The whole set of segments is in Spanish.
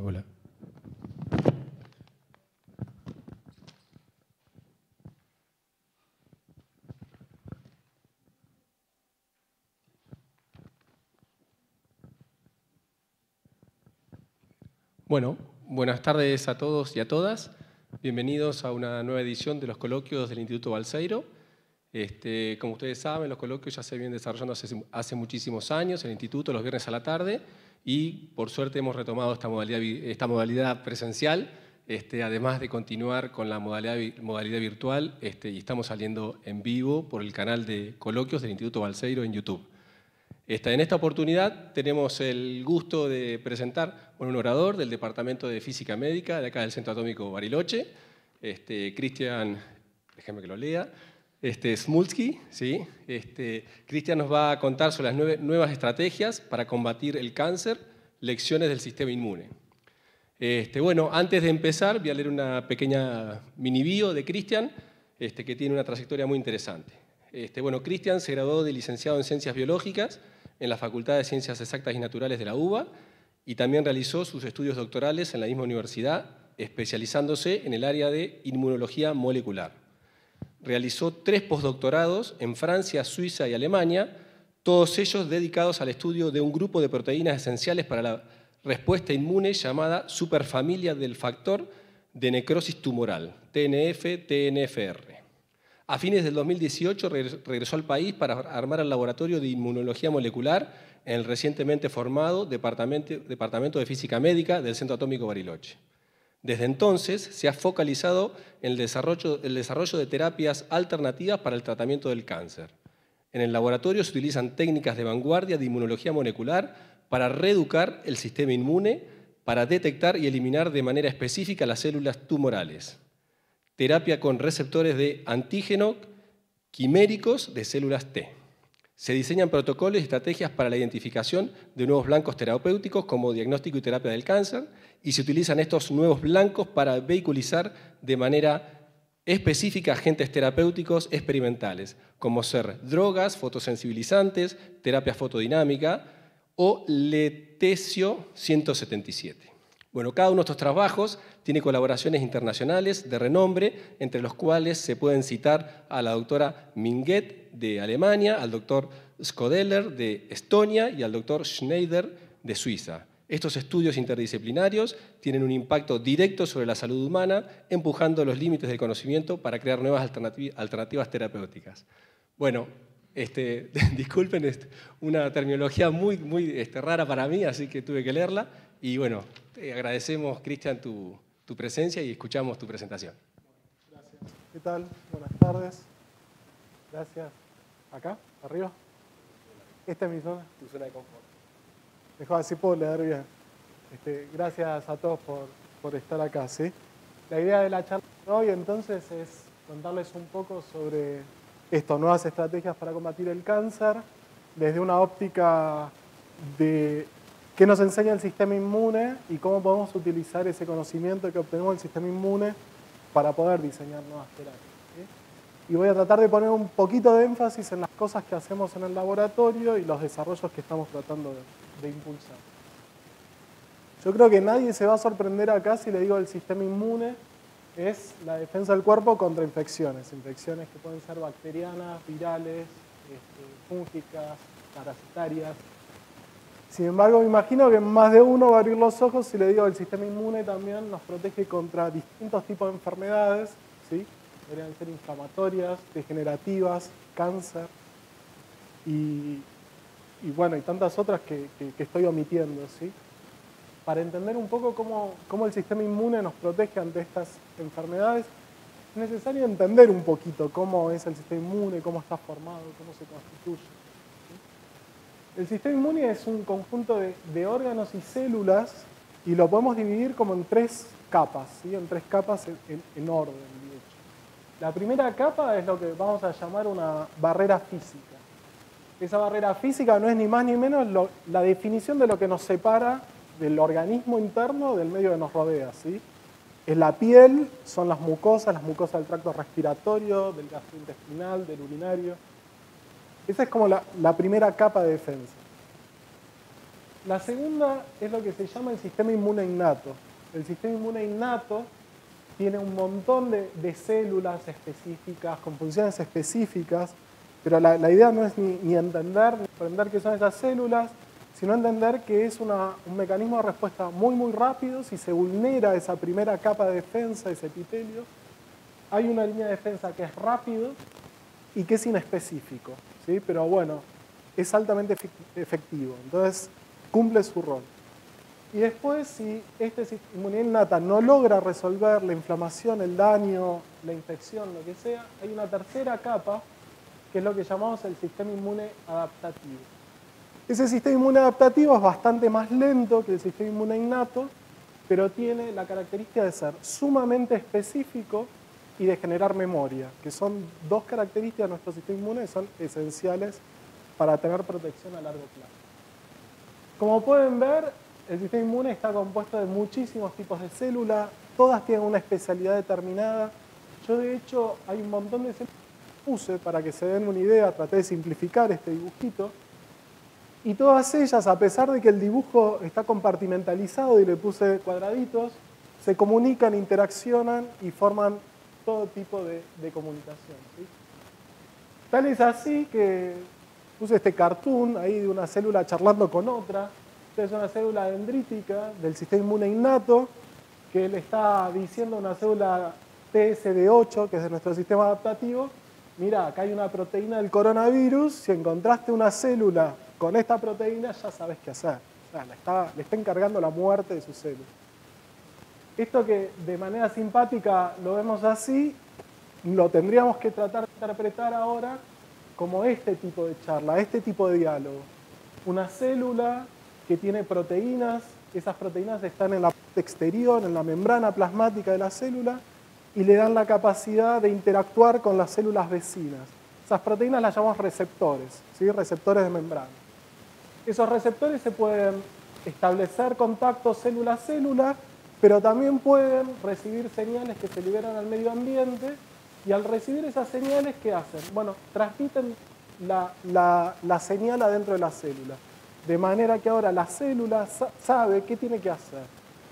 Hola. Bueno, buenas tardes a todos y a todas. Bienvenidos a una nueva edición de los coloquios del Instituto Balseiro. Este, como ustedes saben, los coloquios ya se vienen desarrollando hace, muchísimos años el Instituto, los viernes a la tarde, y por suerte hemos retomado esta modalidad, esta presencial, este, además de continuar con la modalidad, virtual, este, y estamos saliendo en vivo por el canal de coloquios del Instituto Balseiro en YouTube. En esta oportunidad tenemos el gusto de presentar a un orador del Departamento de Física Médica de acá del Centro Atómico Bariloche, este, Cristian, déjeme que lo lea, este, Smulski. ¿sí? Este, Cristian nos va a contar sobre las nuevas estrategias para combatir el cáncer, lecciones del sistema inmune. Este, bueno, antes de empezar voy a leer una pequeña mini bio de Cristian, este, que tiene una trayectoria muy interesante. Este, bueno, Cristian se graduó de licenciado en Ciencias Biológicas en la Facultad de Ciencias Exactas y Naturales de la UBA y también realizó sus estudios doctorales en la misma universidad, especializándose en el área de inmunología molecular. Realizó tres postdoctorados en Francia, Suiza y Alemania, todos ellos dedicados al estudio de un grupo de proteínas esenciales para la respuesta inmune llamada superfamilia del factor de necrosis tumoral, TNF-TNFR. A fines del 2018 regresó al país para armar el laboratorio de inmunología molecular en el recientemente formado Departamento de Física Médica del Centro Atómico Bariloche. Desde entonces se ha focalizado en el desarrollo, de terapias alternativas para el tratamiento del cáncer. En el laboratorio se utilizan técnicas de vanguardia de inmunología molecular para reeducar el sistema inmune, para detectar y eliminar de manera específica las células tumorales terapia con receptores de antígeno quiméricos de células T. Se diseñan protocolos y estrategias para la identificación de nuevos blancos terapéuticos como diagnóstico y terapia del cáncer y se utilizan estos nuevos blancos para vehiculizar de manera específica agentes terapéuticos experimentales, como ser drogas, fotosensibilizantes, terapia fotodinámica o letesio 177. Bueno, cada uno de estos trabajos tiene colaboraciones internacionales de renombre, entre los cuales se pueden citar a la doctora Minguet de Alemania, al doctor Skodeller de Estonia y al doctor Schneider de Suiza. Estos estudios interdisciplinarios tienen un impacto directo sobre la salud humana, empujando los límites del conocimiento para crear nuevas alternativas terapéuticas. Bueno, este, disculpen, este, una terminología muy, muy este, rara para mí, así que tuve que leerla. Y bueno, agradecemos, Cristian, tu, presencia y escuchamos tu presentación. Gracias. ¿Qué tal? Buenas tardes. Gracias. ¿Acá? ¿Arriba? Esta es mi zona. Tu zona de confort. Mejor así puedo leer bien. Este, gracias a todos por, estar acá. ¿sí? La idea de la charla de hoy entonces es contarles un poco sobre esto, nuevas estrategias para combatir el cáncer, desde una óptica de qué nos enseña el sistema inmune y cómo podemos utilizar ese conocimiento que obtenemos del sistema inmune para poder diseñar nuevas terapias. Y voy a tratar de poner un poquito de énfasis en las cosas que hacemos en el laboratorio y los desarrollos que estamos tratando de, impulsar. Yo creo que nadie se va a sorprender acá si le digo el sistema inmune es la defensa del cuerpo contra infecciones, infecciones que pueden ser bacterianas, virales, este, fúngicas, parasitarias, sin embargo, me imagino que más de uno va a abrir los ojos si le digo el sistema inmune también nos protege contra distintos tipos de enfermedades, ¿sí? Podrían ser inflamatorias, degenerativas, cáncer y, bueno, y tantas otras que, estoy omitiendo, ¿sí? Para entender un poco cómo, cómo el sistema inmune nos protege ante estas enfermedades, es necesario entender un poquito cómo es el sistema inmune, cómo está formado, cómo se constituye. El sistema inmune es un conjunto de, órganos y células y lo podemos dividir como en tres capas, ¿sí? en tres capas en, orden. La primera capa es lo que vamos a llamar una barrera física. Esa barrera física no es ni más ni menos la definición de lo que nos separa del organismo interno del medio que nos rodea. ¿sí? Es la piel, son las mucosas, las mucosas del tracto respiratorio, del gastrointestinal, del urinario esa es como la, primera capa de defensa. La segunda es lo que se llama el sistema inmune innato. El sistema inmune innato tiene un montón de, células específicas, con funciones específicas, pero la, idea no es ni, entender ni aprender qué son esas células, sino entender que es un mecanismo de respuesta muy, muy rápido. Si se vulnera esa primera capa de defensa, ese epitelio, hay una línea de defensa que es rápido y que es inespecífico. ¿sí? Pero bueno, es altamente efectivo. Entonces, cumple su rol. Y después, si esta inmunidad innata no logra resolver la inflamación, el daño, la infección, lo que sea, hay una tercera capa, que es lo que llamamos el sistema inmune adaptativo. Ese sistema inmune adaptativo es bastante más lento que el sistema inmune innato, pero tiene la característica de ser sumamente específico y de generar memoria, que son dos características de nuestro sistema inmune que son esenciales para tener protección a largo plazo. Como pueden ver, el sistema inmune está compuesto de muchísimos tipos de células, todas tienen una especialidad determinada. Yo de hecho hay un montón de células puse para que se den una idea, traté de simplificar este dibujito. Y todas ellas, a pesar de que el dibujo está compartimentalizado y le puse cuadraditos, se comunican, interaccionan y forman todo tipo de, comunicación. Tal es así que puse este cartoon ahí de una célula charlando con otra. Esta es una célula dendrítica del sistema inmune innato que le está diciendo a una célula TSD8, que es de nuestro sistema adaptativo, mira, acá hay una proteína del coronavirus, si encontraste una célula con esta proteína ya sabes qué hacer. le, está, le está encargando la muerte de su célula. Esto que de manera simpática lo vemos así, lo tendríamos que tratar de interpretar ahora como este tipo de charla, este tipo de diálogo. Una célula que tiene proteínas, esas proteínas están en la parte exterior, en la membrana plasmática de la célula, y le dan la capacidad de interactuar con las células vecinas. Esas proteínas las llamamos receptores, ¿sí? receptores de membrana. Esos receptores se pueden establecer contactos célula a célula, pero también pueden recibir señales que se liberan al medio ambiente y al recibir esas señales, ¿qué hacen? Bueno, transmiten la, señal adentro de la célula. De manera que ahora la célula sabe qué tiene que hacer.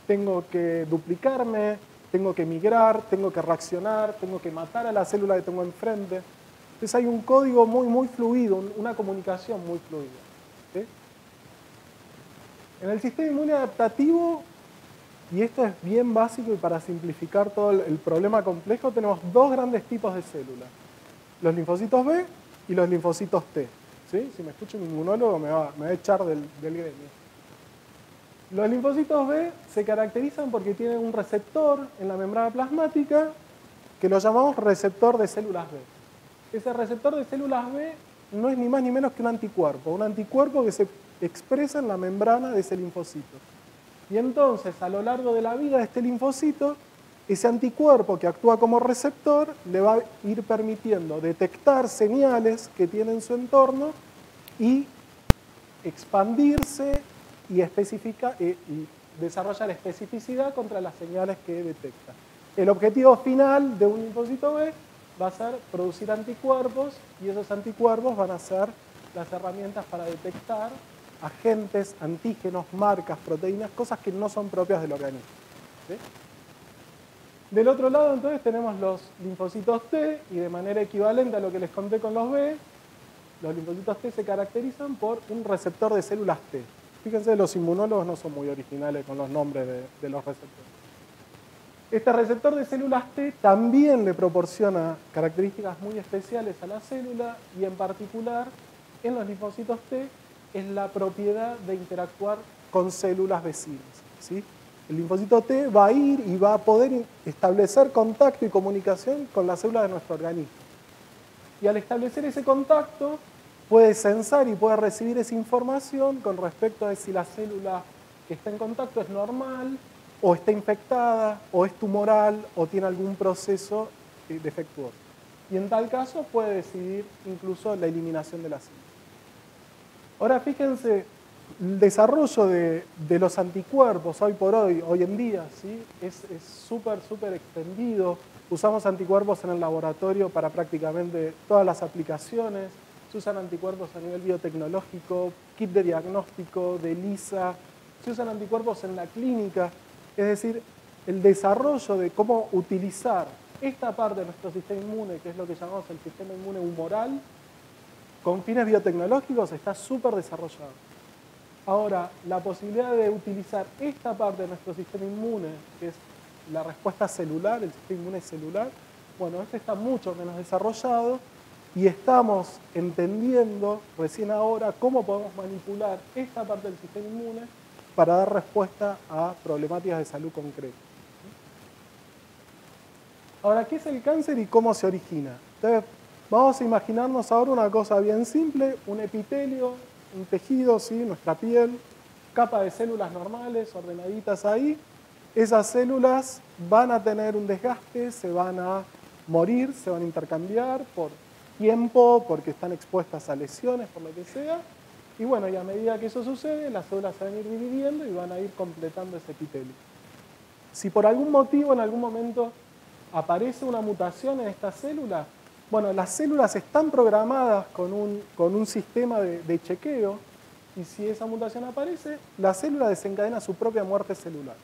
Tengo que duplicarme, tengo que migrar, tengo que reaccionar, tengo que matar a la célula que tengo enfrente. Entonces hay un código muy, muy fluido, una comunicación muy fluida. En el sistema inmune adaptativo, y esto es bien básico y para simplificar todo el problema complejo, tenemos dos grandes tipos de células. Los linfocitos B y los linfocitos T. ¿Sí? Si me escucha un inmunólogo me va, me va a echar del, del gremio. Los linfocitos B se caracterizan porque tienen un receptor en la membrana plasmática que lo llamamos receptor de células B. Ese receptor de células B no es ni más ni menos que un anticuerpo, un anticuerpo que se expresa en la membrana de ese linfocito. Y entonces, a lo largo de la vida de este linfocito, ese anticuerpo que actúa como receptor le va a ir permitiendo detectar señales que tiene en su entorno y expandirse y, eh, y desarrollar especificidad contra las señales que detecta. El objetivo final de un linfocito B va a ser producir anticuerpos y esos anticuerpos van a ser las herramientas para detectar agentes, antígenos, marcas, proteínas, cosas que no son propias del organismo. Del otro lado entonces tenemos los linfocitos T y de manera equivalente a lo que les conté con los B, los linfocitos T se caracterizan por un receptor de células T. Fíjense, los inmunólogos no son muy originales con los nombres de, de los receptores. Este receptor de células T también le proporciona características muy especiales a la célula y en particular en los linfocitos T es la propiedad de interactuar con células vecinas. ¿sí? El linfocito T va a ir y va a poder establecer contacto y comunicación con la célula de nuestro organismo. Y al establecer ese contacto, puede censar y puede recibir esa información con respecto a si la célula que está en contacto es normal, o está infectada, o es tumoral, o tiene algún proceso eh, defectuoso. Y en tal caso puede decidir incluso la eliminación de la célula. Ahora fíjense, el desarrollo de, los anticuerpos hoy por hoy, hoy en día, ¿sí? es súper, súper extendido. Usamos anticuerpos en el laboratorio para prácticamente todas las aplicaciones. Se usan anticuerpos a nivel biotecnológico, kit de diagnóstico, de LISA, se usan anticuerpos en la clínica, es decir, el desarrollo de cómo utilizar esta parte de nuestro sistema inmune, que es lo que llamamos el sistema inmune humoral, con fines biotecnológicos está súper desarrollado. Ahora, la posibilidad de utilizar esta parte de nuestro sistema inmune, que es la respuesta celular, el sistema inmune celular, bueno, este está mucho menos desarrollado y estamos entendiendo recién ahora cómo podemos manipular esta parte del sistema inmune para dar respuesta a problemáticas de salud concretas. Ahora, ¿qué es el cáncer y cómo se origina? Entonces, vamos a imaginarnos ahora una cosa bien simple, un epitelio, un tejido, ¿sí? nuestra piel, capa de células normales ordenaditas ahí. Esas células van a tener un desgaste, se van a morir, se van a intercambiar por tiempo, porque están expuestas a lesiones, por lo que sea. Y bueno, y a medida que eso sucede, las células se van a ir dividiendo y van a ir completando ese epitelio. Si por algún motivo en algún momento aparece una mutación en esta célula, bueno, las células están programadas con un, con un sistema de, chequeo y si esa mutación aparece, la célula desencadena su propia muerte celular.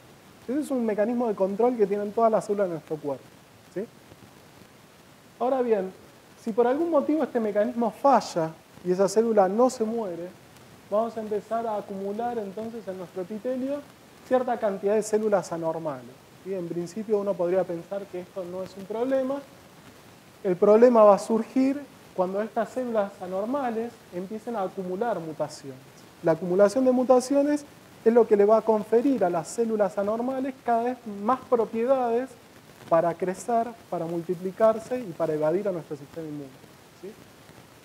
Ese es un mecanismo de control que tienen todas las células de nuestro cuerpo. Ahora bien, si por algún motivo este mecanismo falla y esa célula no se muere, vamos a empezar a acumular entonces en nuestro epitelio cierta cantidad de células anormales. Y en principio uno podría pensar que esto no es un problema, el problema va a surgir cuando estas células anormales empiecen a acumular mutaciones. La acumulación de mutaciones es lo que le va a conferir a las células anormales cada vez más propiedades para crecer, para multiplicarse y para evadir a nuestro sistema inmune.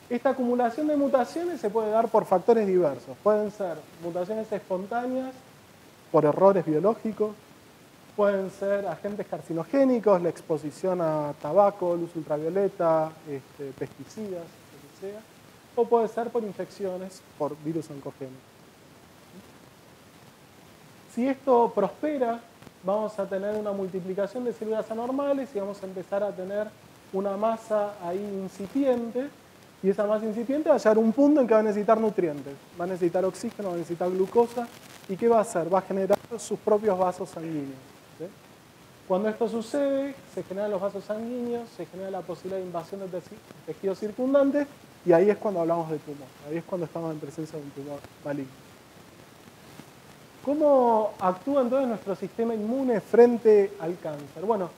Esta acumulación de mutaciones se puede dar por factores diversos. Pueden ser mutaciones espontáneas, por errores biológicos, pueden ser agentes carcinogénicos, la exposición a tabaco, luz ultravioleta, este, pesticidas, lo que sea, o puede ser por infecciones por virus oncogénicos. Si esto prospera, vamos a tener una multiplicación de células anormales y vamos a empezar a tener una masa ahí incipiente, y esa masa incipiente va a llegar a un punto en que va a necesitar nutrientes, va a necesitar oxígeno, va a necesitar glucosa, ¿y qué va a hacer? Va a generar sus propios vasos sanguíneos. Cuando esto sucede, se generan los vasos sanguíneos, se genera la posibilidad de invasión de tejidos circundantes y ahí es cuando hablamos de tumor, ahí es cuando estamos en presencia de un tumor maligno. ¿Cómo actúa entonces nuestro sistema inmune frente al cáncer? Bueno,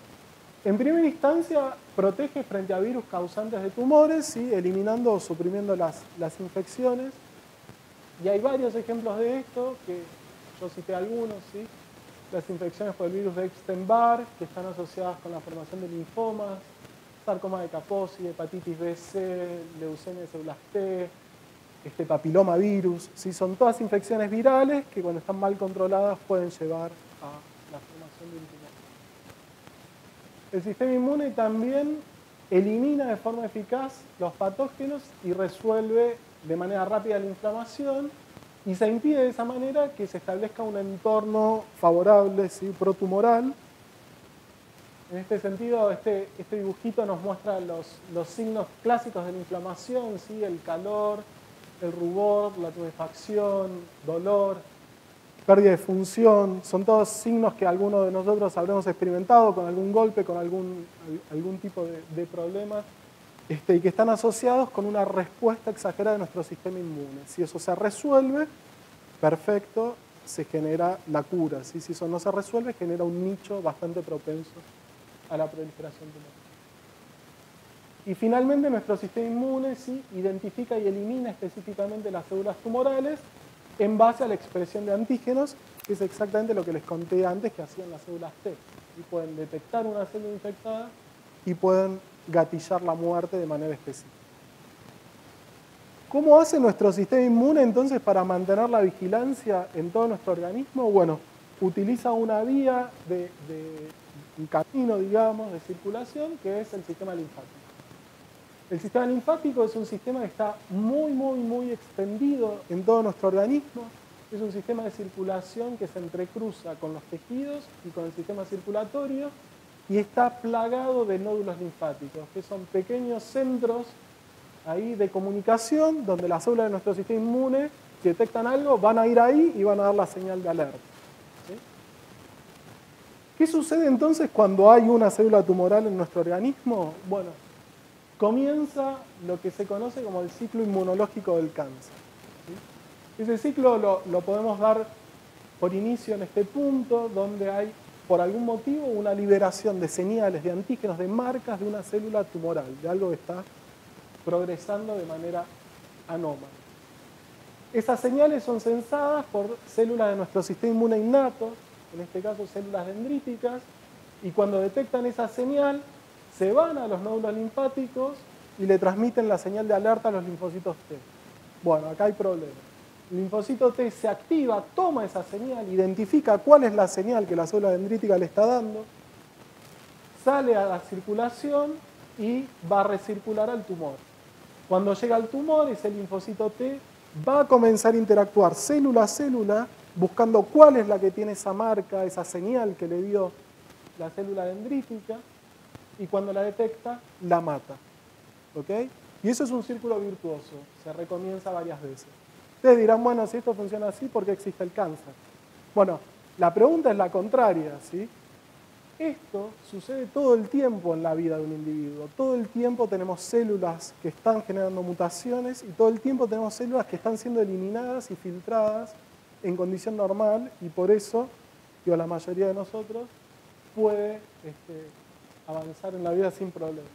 en primera instancia protege frente a virus causantes de tumores, ¿sí? eliminando o suprimiendo las, infecciones. Y hay varios ejemplos de esto, que yo cité algunos, las infecciones por el virus de Epstein-Barr, que están asociadas con la formación de linfomas, sarcoma de Kaposi, hepatitis B, C, leucemia de células T, este papiloma virus. ¿sí? Son todas infecciones virales que cuando están mal controladas pueden llevar a la formación de un tumor. El sistema inmune también elimina de forma eficaz los patógenos y resuelve de manera rápida la inflamación y se impide de esa manera que se establezca un entorno favorable, ¿sí? protumoral. En este sentido, este, este dibujito nos muestra los, los, signos clásicos de la inflamación, ¿sí? el calor, el rubor, la tumefacción, dolor, pérdida de función, son todos signos que algunos de nosotros habremos experimentado con algún golpe, con algún, algún tipo de, de problema este, y que están asociados con una respuesta exagerada de nuestro sistema inmune. Si eso se resuelve, perfecto, se genera la cura. Si eso no se resuelve, genera un nicho bastante propenso a la proliferación tumoral. Y finalmente nuestro sistema inmune ¿sí? identifica y elimina específicamente las células tumorales en base a la expresión de antígenos, que es exactamente lo que les conté antes que hacían las células T. Y pueden detectar una célula infectada y pueden gatillar la muerte de manera específica. ¿Cómo hace nuestro sistema inmune entonces para mantener la vigilancia en todo nuestro organismo? Bueno, utiliza una vía de, un camino, digamos, de circulación que es el sistema linfático. El sistema linfático es un sistema que está muy, muy, muy extendido en todo nuestro organismo. Es un sistema de circulación que se entrecruza con los tejidos y con el sistema circulatorio y está plagado de nódulos linfáticos, que son pequeños centros ahí de comunicación donde las células de nuestro sistema inmune, detectan algo, van a ir ahí y van a dar la señal de alerta. ¿Qué sucede entonces cuando hay una célula tumoral en nuestro organismo? Bueno, comienza lo que se conoce como el ciclo inmunológico del cáncer. Ese ciclo lo, lo podemos dar por inicio en este punto, donde hay por algún motivo una liberación de señales, de antígenos, de marcas de una célula tumoral, de algo que está progresando de manera anómala. Esas señales son sensadas por células de nuestro sistema inmune innato, en este caso células dendríticas, y cuando detectan esa señal, se van a los nódulos linfáticos y le transmiten la señal de alerta a los linfocitos T. Bueno, acá hay problema. El linfocito T se activa, toma esa señal, identifica cuál es la señal que la célula dendrítica le está dando, sale a la circulación y va a recircular al tumor. Cuando llega al tumor, ese linfocito T va a comenzar a interactuar célula a célula buscando cuál es la que tiene esa marca, esa señal que le dio la célula dendrítica, y cuando la detecta, la mata. ¿Ok? Y eso es un círculo virtuoso, se recomienza varias veces. Ustedes dirán, bueno, si esto funciona así, ¿por qué existe el cáncer? Bueno, la pregunta es la contraria, ¿sí? Esto sucede todo el tiempo en la vida de un individuo. Todo el tiempo tenemos células que están generando mutaciones y todo el tiempo tenemos células que están siendo eliminadas y filtradas en condición normal y por eso, digo, la mayoría de nosotros puede este, avanzar en la vida sin problemas.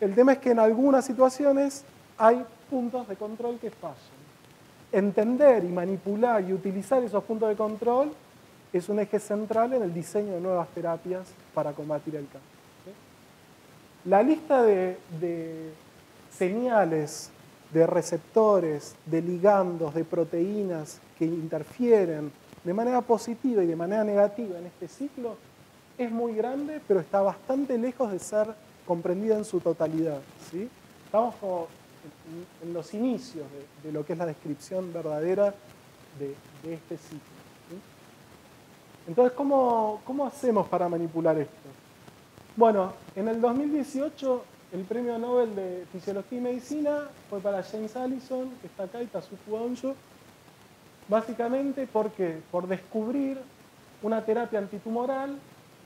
El tema es que en algunas situaciones hay puntos de control que fallan. Entender y manipular y utilizar esos puntos de control es un eje central en el diseño de nuevas terapias para combatir el cáncer. La lista de, de señales, de receptores, de ligandos, de proteínas que interfieren de manera positiva y de manera negativa en este ciclo es muy grande, pero está bastante lejos de ser comprendida en su totalidad. ¿sí? Estamos en, los inicios de, lo que es la descripción verdadera de, este ciclo. Entonces, ¿cómo, ¿cómo hacemos para manipular esto? Bueno, en el 2018 el premio Nobel de Fisiología y Medicina fue para James Allison, que está acá, y Tazuku Onjo, Básicamente, ¿por qué? Por descubrir una terapia antitumoral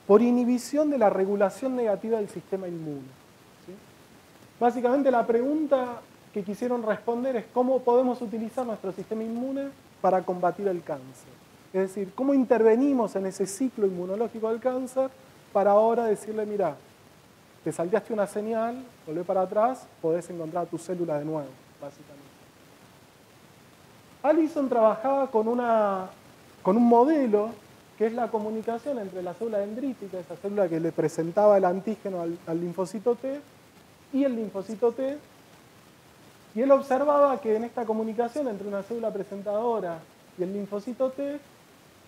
por inhibición de la regulación negativa del sistema inmune. Básicamente la pregunta que quisieron responder es cómo podemos utilizar nuestro sistema inmune para combatir el cáncer. Es decir, cómo intervenimos en ese ciclo inmunológico del cáncer para ahora decirle, mira, te saltaste una señal, volvé para atrás, podés encontrar tu célula de nuevo, básicamente. Allison trabajaba con, una, con un modelo que es la comunicación entre la célula dendrítica, esa célula que le presentaba el antígeno al, linfocito T, y el linfocito T. Y él observaba que en esta comunicación entre una célula presentadora y el linfocito T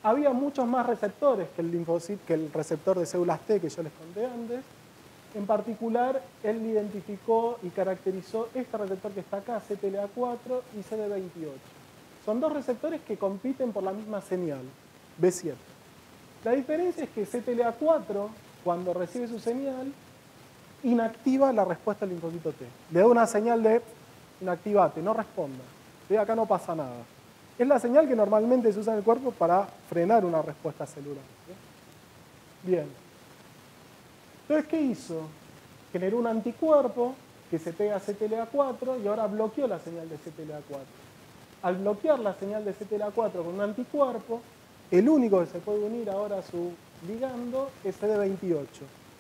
había muchos más receptores que el, que el receptor de células T que yo les conté antes. En particular, él identificó y caracterizó este receptor que está acá, CTLA4 y CD28. Son dos receptores que compiten por la misma señal, B7. La diferencia es que CTLA4, cuando recibe su señal, inactiva la respuesta al linfocito T. Le da una señal de inactivate, no responda. Acá no pasa nada. Es la señal que normalmente se usa en el cuerpo para frenar una respuesta celular. Bien. Entonces, ¿qué hizo? Generó un anticuerpo que se pega a CTLA4 y ahora bloqueó la señal de CTLA4 al bloquear la señal de CTLA4 con un anticuerpo, el único que se puede unir ahora a su ligando es CD28.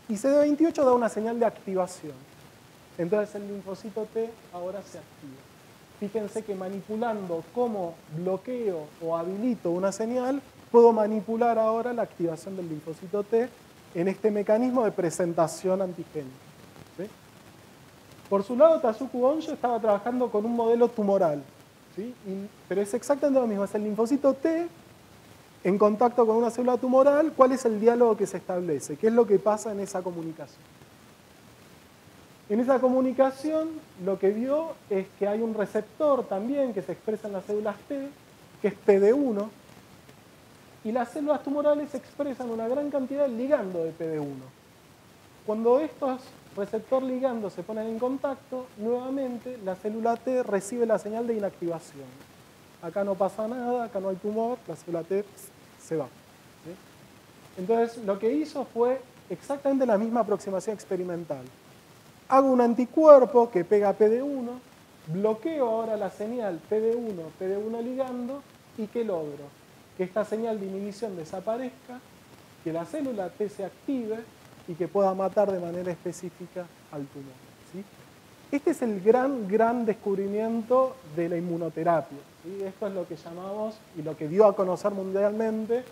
Y CD28 da una señal de activación. Entonces el linfocito T ahora se activa. Fíjense que manipulando cómo bloqueo o habilito una señal, puedo manipular ahora la activación del linfocito T en este mecanismo de presentación antigénica. Por su lado, Tazuku Onjo estaba trabajando con un modelo tumoral, pero es exactamente lo mismo, es el linfocito T en contacto con una célula tumoral, ¿cuál es el diálogo que se establece? ¿Qué es lo que pasa en esa comunicación? En esa comunicación lo que vio es que hay un receptor también que se expresa en las células T, que es PD1, y las células tumorales expresan una gran cantidad de ligando de PD1. Cuando estos receptor ligando se ponen en contacto, nuevamente la célula T recibe la señal de inactivación. Acá no pasa nada, acá no hay tumor, la célula T se va. Entonces, lo que hizo fue exactamente la misma aproximación experimental. Hago un anticuerpo que pega PD1, bloqueo ahora la señal PD1, PD1 ligando, y ¿qué logro? Que esta señal de inhibición desaparezca, que la célula T se active y que pueda matar de manera específica al tumor. Este es el gran, gran descubrimiento de la inmunoterapia. Esto es lo que llamamos y lo que dio a conocer mundialmente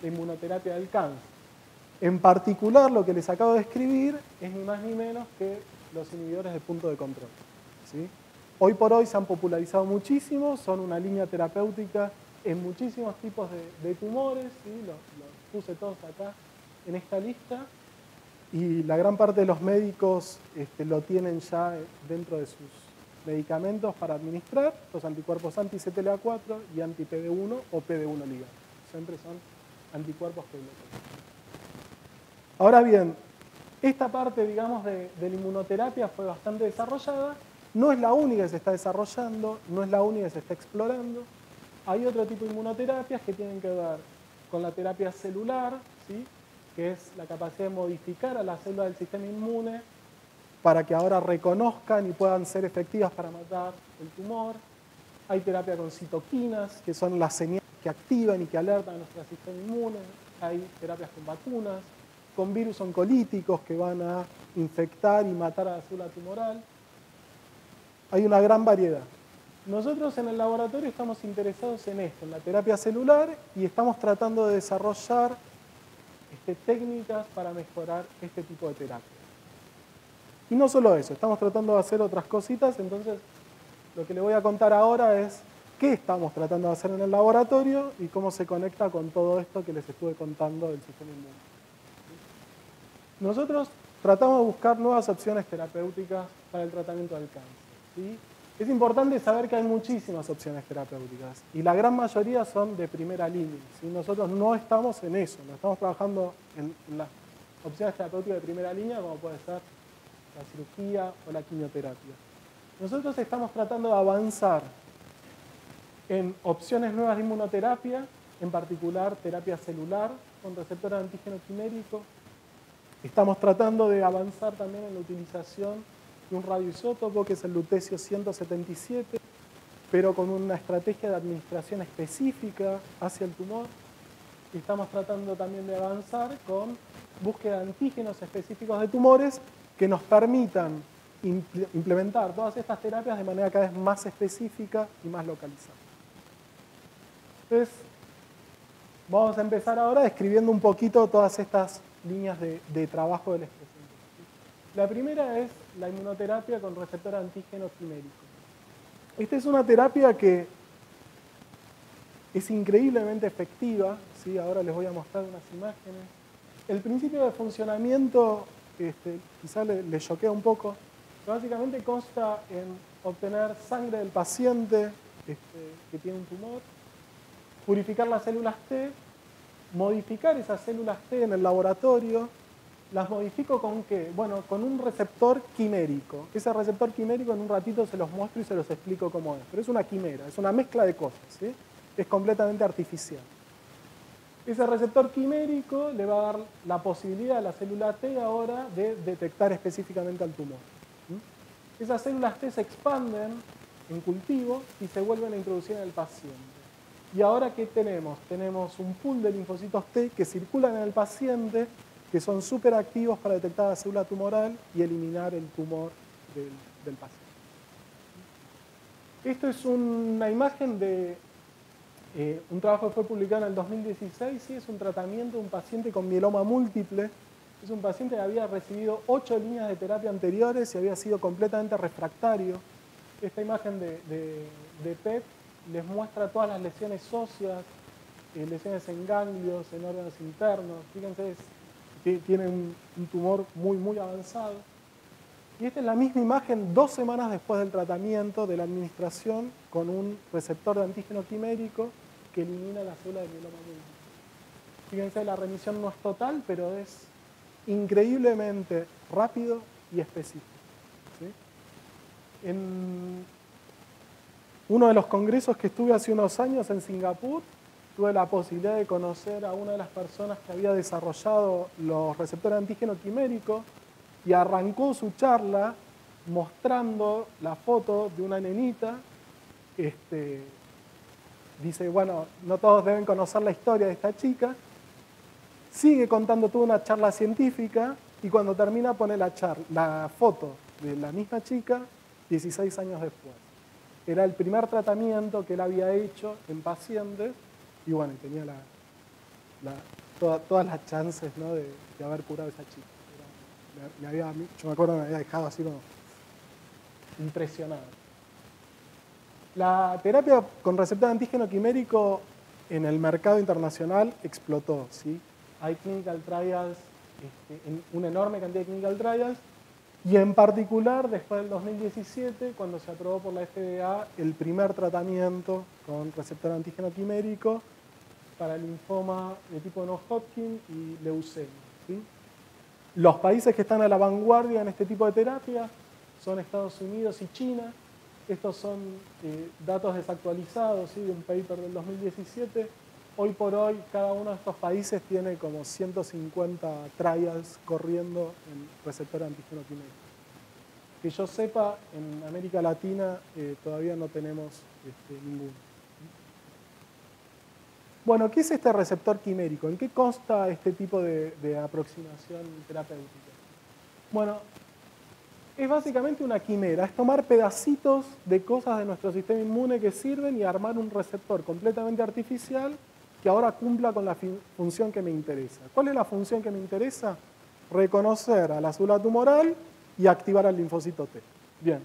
la inmunoterapia del cáncer. En particular, lo que les acabo de escribir es ni más ni menos que los inhibidores de punto de control. Hoy por hoy se han popularizado muchísimo, son una línea terapéutica en muchísimos tipos de, tumores, los, puse todos acá en esta lista, y la gran parte de los médicos este, lo tienen ya dentro de sus medicamentos para administrar, los anticuerpos anti-CTLA4 y anti-PD1 o PD1 ligado. Siempre son anticuerpos que Ahora bien, esta parte, digamos, de, de la inmunoterapia fue bastante desarrollada, no es la única que se está desarrollando, no es la única que se está explorando. Hay otro tipo de inmunoterapias que tienen que ver con la terapia celular, ¿sí? Que es la capacidad de modificar a las células del sistema inmune para que ahora reconozcan y puedan ser efectivas para matar el tumor. Hay terapia con citoquinas, que son las señales que activan y que alertan a nuestro sistema inmune. Hay terapias con vacunas, con virus oncolíticos que van a infectar y matar a la célula tumoral. Hay una gran variedad. Nosotros en el laboratorio estamos interesados en esto, en la terapia celular, y estamos tratando de desarrollar este, técnicas para mejorar este tipo de terapia. Y no solo eso, estamos tratando de hacer otras cositas, entonces lo que le voy a contar ahora es qué estamos tratando de hacer en el laboratorio y cómo se conecta con todo esto que les estuve contando del sistema inmune. Nosotros tratamos de buscar nuevas opciones terapéuticas para el tratamiento del cáncer. Es importante saber que hay muchísimas opciones terapéuticas y la gran mayoría son de primera línea. Nosotros no estamos en eso, no estamos trabajando en, las opciones terapéuticas de primera línea como puede ser la cirugía o la quimioterapia. Nosotros estamos tratando de avanzar en opciones nuevas de inmunoterapia, en particular terapia celular con receptor antígeno quimérico. Estamos tratando de avanzar también en la utilización un radioisótopo que es el lutecio 177, pero con una estrategia de administración específica hacia el tumor. Y estamos tratando también de avanzar con búsqueda de antígenos específicos de tumores que nos permitan implementar todas estas terapias de manera cada vez más específica y más localizada. Entonces, vamos a empezar ahora describiendo un poquito todas estas líneas de, de trabajo del expresión. La primera es la inmunoterapia con receptor antígeno quimérico. Esta es una terapia que es increíblemente efectiva, ¿sí? ahora les voy a mostrar unas imágenes. El principio de funcionamiento este, quizá le choquea un poco, básicamente consta en obtener sangre del paciente este, que tiene un tumor, purificar las células T, modificar esas células T en el laboratorio, las modifico con qué? Bueno, con un receptor quimérico. Ese receptor quimérico en un ratito se los muestro y se los explico cómo es. Pero es una quimera, es una mezcla de cosas. Es completamente artificial. Ese receptor quimérico le va a dar la posibilidad a la célula T ahora de detectar específicamente al tumor. Esas células T se expanden en cultivo y se vuelven a introducir en el paciente. Y ahora, ¿qué tenemos? Tenemos un pool de linfocitos T que circulan en el paciente que son súper activos para detectar la célula tumoral y eliminar el tumor del, paciente. Esto es una imagen de eh, un trabajo que fue publicado en el 2016, sí, es un tratamiento de un paciente con mieloma múltiple. Es un paciente que había recibido ocho líneas de terapia anteriores y había sido completamente refractario. Esta imagen de, PET les muestra todas las lesiones óseas, eh, lesiones en ganglios, en órganos internos. Fíjense, es tiene un, tumor muy, muy avanzado. Y esta es la misma imagen dos semanas después del tratamiento de la administración con un receptor de antígeno quimérico que elimina la célula de mieloma múltiple. Fíjense, la remisión no es total, pero es increíblemente rápido y específico. En uno de los congresos que estuve hace unos años en Singapur, tuve la posibilidad de conocer a una de las personas que había desarrollado los receptores antígeno quiméricos y arrancó su charla mostrando la foto de una nenita. Este, dice, bueno, no todos deben conocer la historia de esta chica. Sigue contando toda una charla científica y cuando termina pone la, la foto de la misma chica 16 años después. Era el primer tratamiento que él había hecho en pacientes y bueno, tenía todas las chances de, haber curado esa chica. yo me acuerdo que me había dejado así como impresionado. La terapia con receptor de antígeno quimérico en el mercado internacional explotó. ¿sí? Hay clinical trials, este, una enorme cantidad de clinical trials, y en particular después del 2017, cuando se aprobó por la FDA el primer tratamiento con receptor antígeno quimérico para linfoma de tipo no Hodgkin y leucemia. Los países que están a la vanguardia en este tipo de terapia son Estados Unidos y China. Estos son eh, datos desactualizados de un paper del 2017. Hoy por hoy cada uno de estos países tiene como 150 trials corriendo en receptor antígeno quimérico. Que yo sepa, en América Latina eh, todavía no tenemos este, ninguno. Bueno, ¿qué es este receptor quimérico? ¿En qué consta este tipo de, de aproximación terapéutica? Bueno, es básicamente una quimera, es tomar pedacitos de cosas de nuestro sistema inmune que sirven y armar un receptor completamente artificial que ahora cumpla con la función que me interesa. ¿Cuál es la función que me interesa? Reconocer a la célula tumoral y activar al linfocito T. Bien,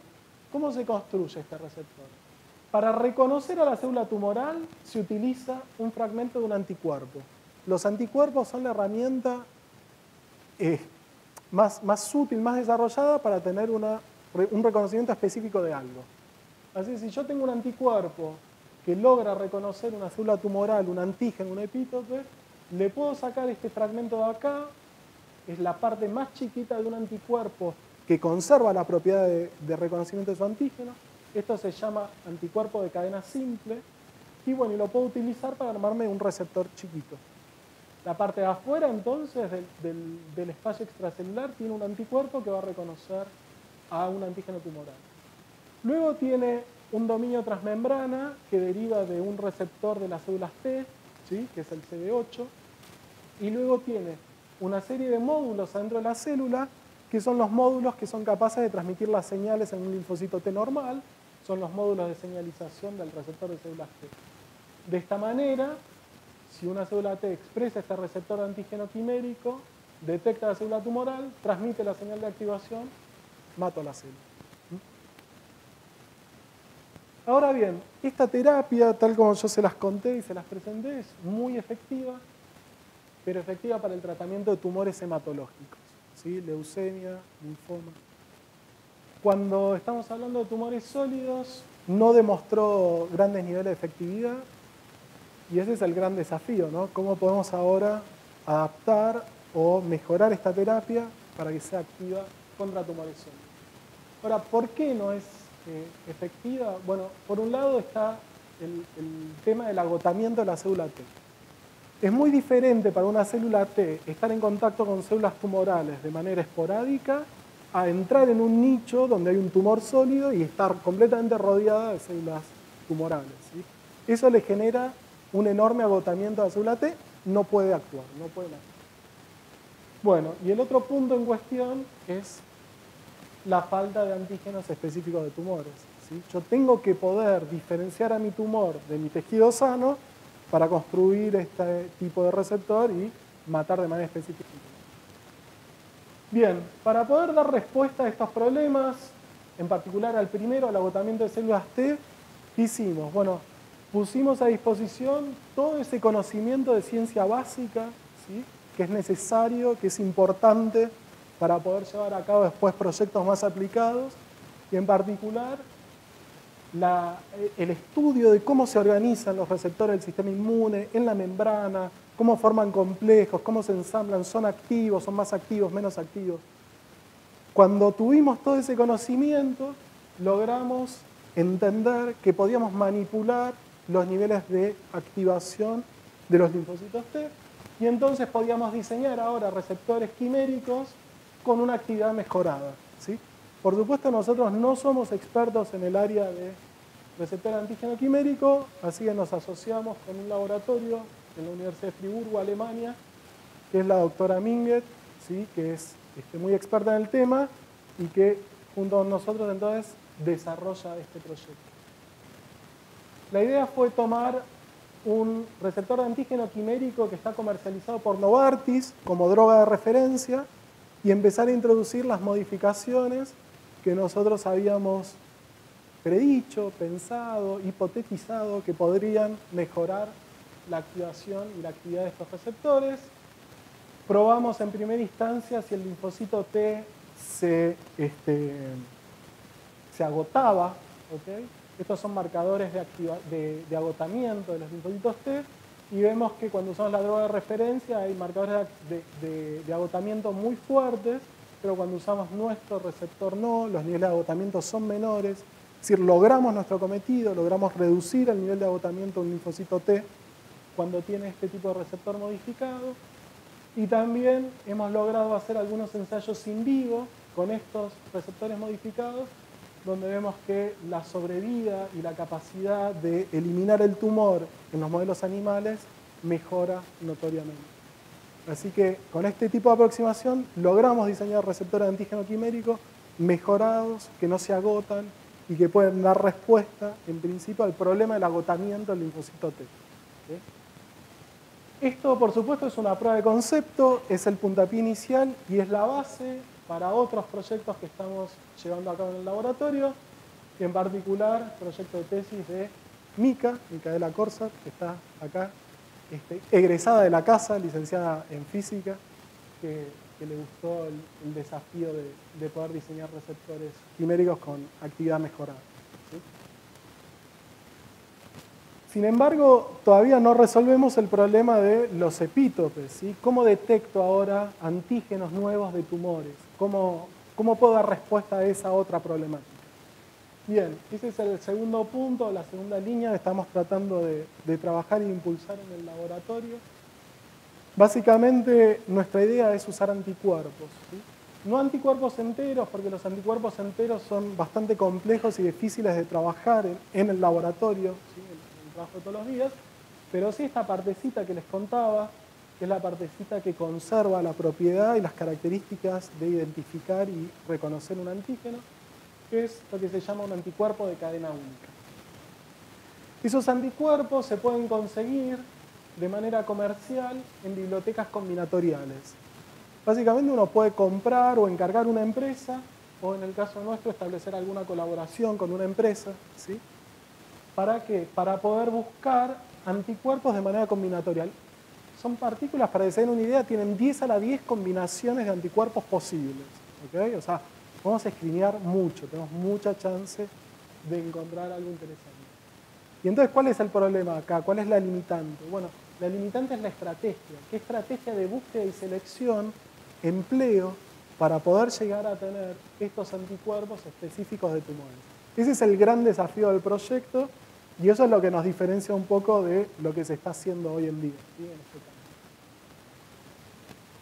¿cómo se construye este receptor? Para reconocer a la célula tumoral se utiliza un fragmento de un anticuerpo. Los anticuerpos son la herramienta eh, más, más útil, más desarrollada para tener una, un reconocimiento específico de algo. Así que si yo tengo un anticuerpo que logra reconocer una célula tumoral, un antígeno, un epítope, le puedo sacar este fragmento de acá, es la parte más chiquita de un anticuerpo que conserva la propiedad de, de reconocimiento de su antígeno. Esto se llama anticuerpo de cadena simple. Y bueno, y lo puedo utilizar para armarme un receptor chiquito. La parte de afuera, entonces, del, espacio extracelular tiene un anticuerpo que va a reconocer a un antígeno tumoral. Luego tiene un dominio transmembrana que deriva de un receptor de las células T, ¿sí? que es el CD8, y luego tiene una serie de módulos dentro de la célula, que son los módulos que son capaces de transmitir las señales en un linfocito T normal, son los módulos de señalización del receptor de células T. De esta manera, si una célula T expresa este receptor antígeno quimérico, detecta la célula tumoral, transmite la señal de activación, mato la célula. Ahora bien, esta terapia, tal como yo se las conté y se las presenté, es muy efectiva, pero efectiva para el tratamiento de tumores hematológicos, ¿sí? leucemia, linfoma. Cuando estamos hablando de tumores sólidos, no demostró grandes niveles de efectividad, y ese es el gran desafío, ¿no? ¿Cómo podemos ahora adaptar o mejorar esta terapia para que sea activa contra tumores sólidos? Ahora, ¿por qué no es eh, efectiva? Bueno, por un lado está el, tema del agotamiento de la célula T. Es muy diferente para una célula T estar en contacto con células tumorales de manera esporádica a entrar en un nicho donde hay un tumor sólido y estar completamente rodeada de células tumorales. Eso le genera un enorme agotamiento de la célula T, no puede actuar, no puede actuar. Bueno, y el otro punto en cuestión es la falta de antígenos específicos de tumores. Yo tengo que poder diferenciar a mi tumor de mi tejido sano para construir este tipo de receptor y matar de manera específica. Bien, para poder dar respuesta a estos problemas, en particular al primero, al agotamiento de células T, ¿qué hicimos? Bueno, pusimos a disposición todo ese conocimiento de ciencia básica, ¿sí? que es necesario, que es importante para poder llevar a cabo después proyectos más aplicados, y en particular el estudio de cómo se organizan los receptores del sistema inmune en la membrana, cómo forman complejos, cómo se ensamblan, son activos, son más activos, menos activos. cuando tuvimos todo ese conocimiento, logramos entender que podíamos manipular los niveles de activación de los linfocitos T y entonces podíamos diseñar ahora receptores quiméricos con una actividad mejorada. ¿sí? Por supuesto, nosotros no somos expertos en el área de receptor antígeno quimérico, así que nos asociamos con un laboratorio en la Universidad de Friburgo, Alemania, que es la doctora Minget, ¿sí? que es este, muy experta en el tema y que junto con nosotros entonces desarrolla este proyecto. La idea fue tomar un receptor de antígeno quimérico que está comercializado por Novartis como droga de referencia y empezar a introducir las modificaciones que nosotros habíamos predicho, pensado, hipotetizado que podrían mejorar la activación y la actividad de estos receptores. Probamos en primera instancia si el linfocito T se, este, se agotaba. Estos son marcadores de, de, agotamiento de los linfocitos T y vemos que cuando usamos la droga de referencia hay marcadores de, de agotamiento muy fuertes, pero cuando usamos nuestro receptor no, los niveles de agotamiento son menores. Es decir, logramos nuestro cometido, logramos reducir el nivel de agotamiento de un linfocito T cuando tiene este tipo de receptor modificado. Y también hemos logrado hacer algunos ensayos in vivo con estos receptores modificados, donde vemos que la sobrevida y la capacidad de eliminar el tumor en los modelos animales mejora notoriamente. Así que con este tipo de aproximación logramos diseñar receptores de antígeno quimérico mejorados, que no se agotan y que pueden dar respuesta, en principio, al problema del agotamiento del linfocito T. Esto, por supuesto, es una prueba de concepto, es el puntapié inicial y es la base para otros proyectos que estamos llevando a cabo en el laboratorio, en particular proyecto de tesis de Mica, Micaela Corsa, que está acá, este, egresada de la casa, licenciada en física, que, le gustó el, desafío de, poder diseñar receptores quiméricos con actividad mejorada. Sin embargo, todavía no resolvemos el problema de los epítopes. ¿sí? ¿Cómo detecto ahora antígenos nuevos de tumores? ¿Cómo, ¿Cómo puedo dar respuesta a esa otra problemática? Bien, ese es el segundo punto, la segunda línea que estamos tratando de, trabajar e impulsar en el laboratorio. Básicamente, nuestra idea es usar anticuerpos. No anticuerpos enteros, porque los anticuerpos enteros son bastante complejos y difíciles de trabajar en, el laboratorio de todos los días, pero sí esta partecita que les contaba, que es la partecita que conserva la propiedad y las características de identificar y reconocer un antígeno, que es lo que se llama un anticuerpo de cadena única. Esos anticuerpos se pueden conseguir de manera comercial en bibliotecas combinatoriales. Básicamente uno puede comprar o encargar una empresa, o en el caso nuestro establecer alguna colaboración con una empresa, ¿sí? ¿Para qué? Para poder buscar anticuerpos de manera combinatorial. Son partículas, para que se den una idea, tienen 10 a la 10 combinaciones de anticuerpos posibles. ¿okay? O sea, vamos a escrinear mucho, tenemos mucha chance de encontrar algo interesante. Y entonces, ¿cuál es el problema acá? ¿Cuál es la limitante? Bueno, la limitante es la estrategia. ¿Qué estrategia de búsqueda y selección empleo para poder llegar a tener estos anticuerpos específicos de tumores? Ese es el gran desafío del proyecto y eso es lo que nos diferencia un poco de lo que se está haciendo hoy en día. Este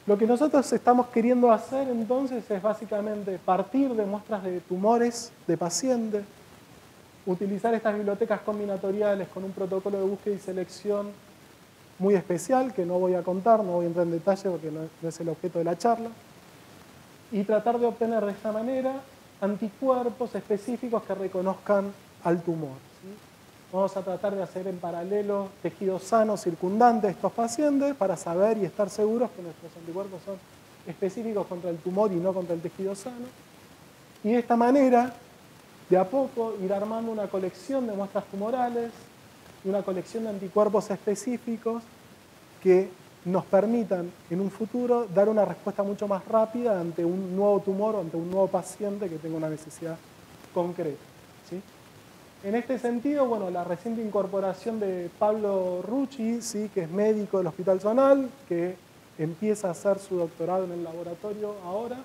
lo que nosotros estamos queriendo hacer entonces es básicamente partir de muestras de tumores de pacientes, utilizar estas bibliotecas combinatoriales con un protocolo de búsqueda y selección muy especial, que no voy a contar, no voy a entrar en detalle porque no es el objeto de la charla, y tratar de obtener de esta manera anticuerpos específicos que reconozcan al tumor. Vamos a tratar de hacer en paralelo tejidos sanos circundantes a estos pacientes para saber y estar seguros que nuestros anticuerpos son específicos contra el tumor y no contra el tejido sano. Y de esta manera, de a poco, ir armando una colección de muestras tumorales una colección de anticuerpos específicos que nos permitan en un futuro dar una respuesta mucho más rápida ante un nuevo tumor o ante un nuevo paciente que tenga una necesidad concreta. En este sentido, bueno, la reciente incorporación de Pablo Rucci, ¿sí? que es médico del Hospital Zonal, que empieza a hacer su doctorado en el laboratorio ahora,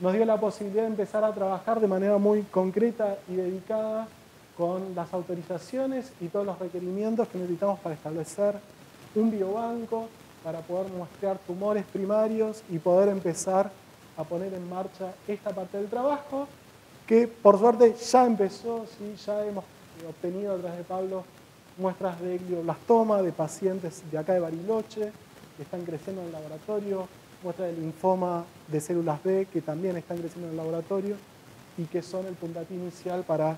nos dio la posibilidad de empezar a trabajar de manera muy concreta y dedicada con las autorizaciones y todos los requerimientos que necesitamos para establecer un biobanco, para poder muestrear tumores primarios y poder empezar a poner en marcha esta parte del trabajo, que por suerte ya empezó, ¿sí? ya hemos obtenido a través de Pablo muestras de glioblastoma de pacientes de acá de Bariloche, que están creciendo en el laboratorio, muestras de linfoma de células B, que también están creciendo en el laboratorio, y que son el puntapié inicial para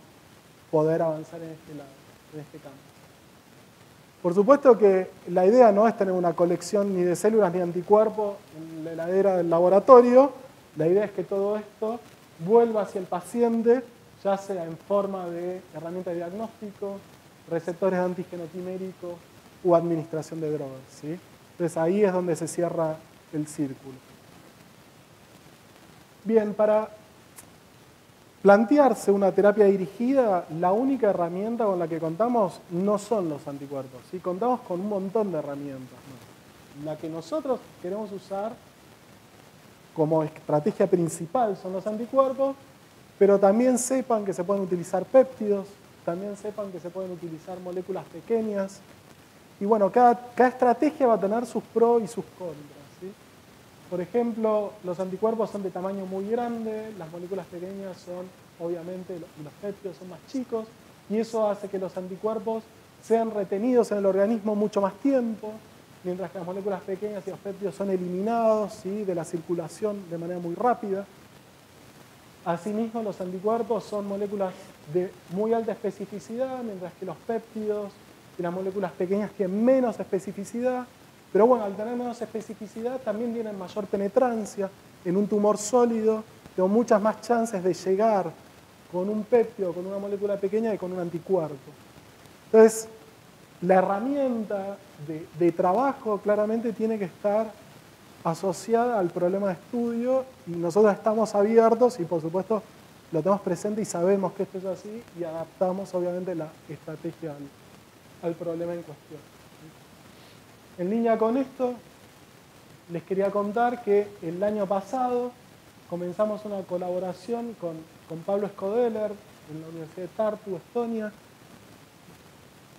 poder avanzar en este, lado, en este campo. Por supuesto que la idea no es tener una colección ni de células ni anticuerpos en la heladera del laboratorio, la idea es que todo esto vuelva hacia el paciente, ya sea en forma de herramienta de diagnóstico, receptores antigenotiméricos o administración de drogas. ¿sí? Entonces ahí es donde se cierra el círculo. Bien, para plantearse una terapia dirigida, la única herramienta con la que contamos no son los anticuerpos, ¿sí? contamos con un montón de herramientas. La que nosotros queremos usar como estrategia principal son los anticuerpos, pero también sepan que se pueden utilizar péptidos, también sepan que se pueden utilizar moléculas pequeñas. Y bueno, cada, cada estrategia va a tener sus pros y sus contras. Por ejemplo, los anticuerpos son de tamaño muy grande, las moléculas pequeñas son, obviamente, los péptidos son más chicos, y eso hace que los anticuerpos sean retenidos en el organismo mucho más tiempo, mientras que las moléculas pequeñas y los péptidos son eliminados de la circulación de manera muy rápida. Asimismo, los anticuerpos son moléculas de muy alta especificidad, mientras que los péptidos y las moléculas pequeñas tienen menos especificidad. Pero bueno, al tener menos especificidad también tienen mayor penetrancia en un tumor sólido, tengo muchas más chances de llegar con un péptido, con una molécula pequeña y con un anticuerpo. Entonces, la herramienta de, trabajo claramente tiene que estar asociada al problema de estudio y nosotros estamos abiertos y por supuesto lo tenemos presente y sabemos que esto es así y adaptamos obviamente la estrategia al problema en cuestión. En línea con esto, les quería contar que el año pasado comenzamos una colaboración con, Pablo Skodeler en la Universidad de Tartu, Estonia,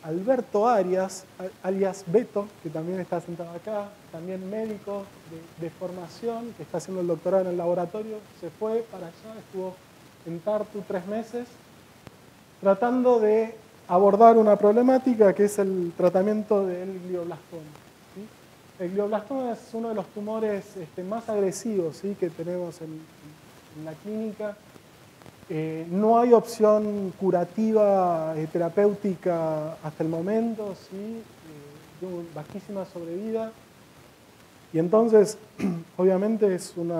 Alberto Arias, alias Beto, que también está sentado acá, también médico de, de, formación, que está haciendo el doctorado en el laboratorio, se fue para allá, estuvo en Tartu tres meses, tratando de abordar una problemática que es el tratamiento del glioblastoma. El glioblastoma es uno de los tumores este, más agresivos ¿sí? que tenemos en, la clínica eh, no hay opción curativa eh, terapéutica hasta el momento, ¿sí? Eh, bajísima sobrevida. Y entonces, obviamente es un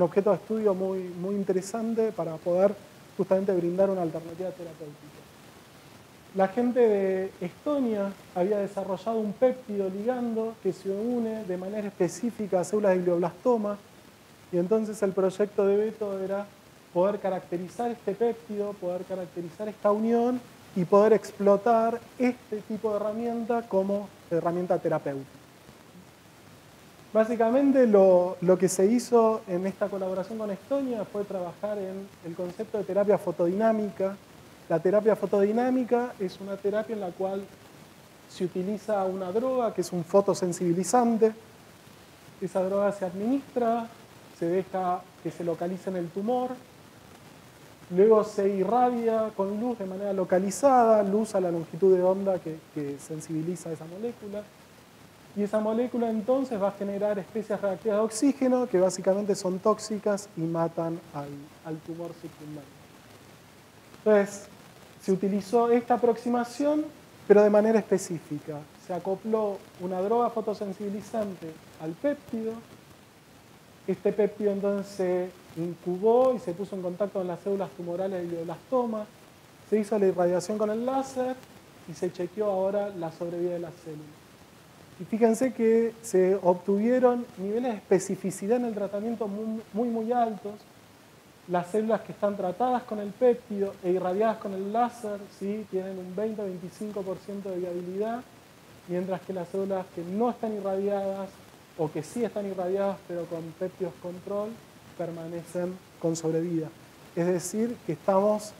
objeto de estudio muy, muy interesante para poder justamente brindar una alternativa terapéutica. La gente de Estonia había desarrollado un péptido ligando que se une de manera específica a células de glioblastoma y entonces el proyecto de Beto era poder caracterizar este péptido, poder caracterizar esta unión y poder explotar este tipo de herramienta como herramienta terapéutica. Básicamente lo, lo, que se hizo en esta colaboración con Estonia fue trabajar en el concepto de terapia fotodinámica. La terapia fotodinámica es una terapia en la cual se utiliza una droga que es un fotosensibilizante. Esa droga se administra, se deja que se localice en el tumor, Luego se irradia con luz de manera localizada, luz a la longitud de onda que, que, sensibiliza esa molécula. Y esa molécula entonces va a generar especies reactivas de oxígeno que básicamente son tóxicas y matan al, al tumor circundante. Entonces, se utilizó esta aproximación, pero de manera específica. Se acopló una droga fotosensibilizante al péptido. Este péptido entonces incubó y se puso en contacto con las células tumorales del glioblastoma, se hizo la irradiación con el láser y se chequeó ahora la sobrevida de las células. Y fíjense que se obtuvieron niveles de especificidad en el tratamiento muy, muy, muy altos. Las células que están tratadas con el péptido e irradiadas con el láser ¿sí? tienen un 20-25% de viabilidad, mientras que las células que no están irradiadas o que sí están irradiadas pero con péptidos control permanecen con sobrevida. Es decir, que estamos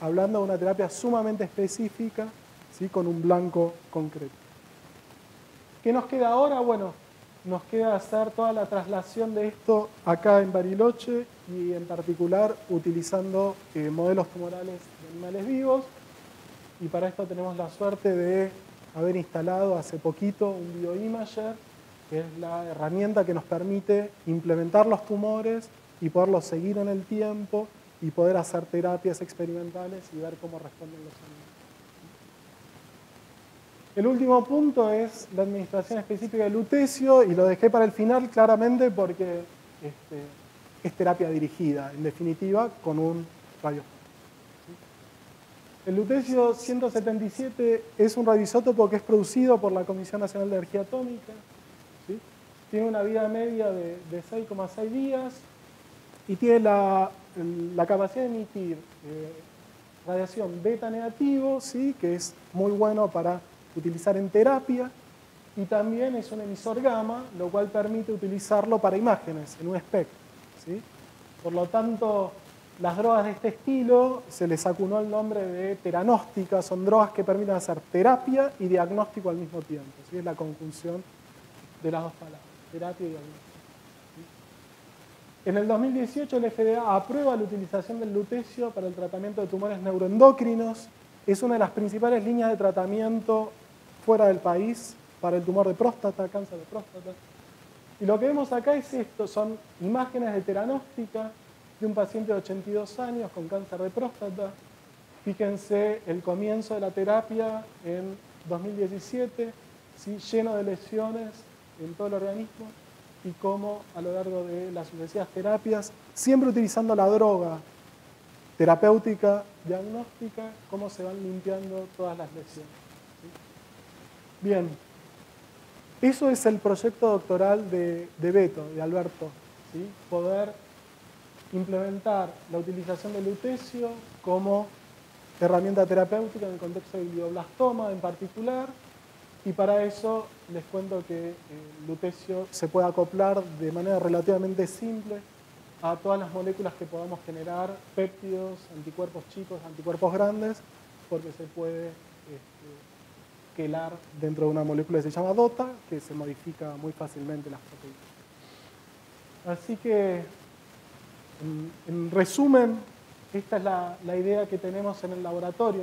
hablando de una terapia sumamente específica, ¿sí? con un blanco concreto. ¿Qué nos queda ahora? Bueno, nos queda hacer toda la traslación de esto acá en Bariloche y en particular utilizando eh, modelos tumorales de animales vivos. Y para esto tenemos la suerte de haber instalado hace poquito un bioimager, que es la herramienta que nos permite implementar los tumores y poderlos seguir en el tiempo y poder hacer terapias experimentales y ver cómo responden los animales. El último punto es la administración específica del lutecio y lo dejé para el final claramente porque este, es terapia dirigida, en definitiva, con un radio. El lutecio 177 es un radioisótopo que es producido por la Comisión Nacional de Energía Atómica. Tiene una vida media de, 6,6 días y tiene la, capacidad de emitir eh, radiación beta negativo, ¿sí? que es muy bueno para utilizar en terapia y también es un emisor gamma, lo cual permite utilizarlo para imágenes, en un espectro. ¿sí? Por lo tanto, las drogas de este estilo se les acunó el nombre de teranósticas, son drogas que permiten hacer terapia y diagnóstico al mismo tiempo. ¿sí? Es la conjunción de las dos palabras, terapia y diagnóstico. En el 2018 el FDA aprueba la utilización del lutecio para el tratamiento de tumores neuroendocrinos. Es una de las principales líneas de tratamiento fuera del país para el tumor de próstata, cáncer de próstata. Y lo que vemos acá es esto, son imágenes de teranóstica de un paciente de 82 años con cáncer de próstata. Fíjense el comienzo de la terapia en 2017, ¿sí? lleno de lesiones en todo el organismo y cómo a lo largo de las sucesivas terapias, siempre utilizando la droga terapéutica, diagnóstica, cómo se van limpiando todas las lesiones. Bien, eso es el proyecto doctoral de, Beto, de Alberto, ¿sí? poder implementar la utilización del lutecio como herramienta terapéutica en el contexto del glioblastoma en particular, y para eso les cuento que el lutecio se puede acoplar de manera relativamente simple a todas las moléculas que podamos generar, péptidos, anticuerpos chicos, anticuerpos grandes, porque se puede quelar dentro de una molécula que se llama DOTA, que se modifica muy fácilmente las proteínas. Así que, en, resumen, esta es la, idea que tenemos en el laboratorio.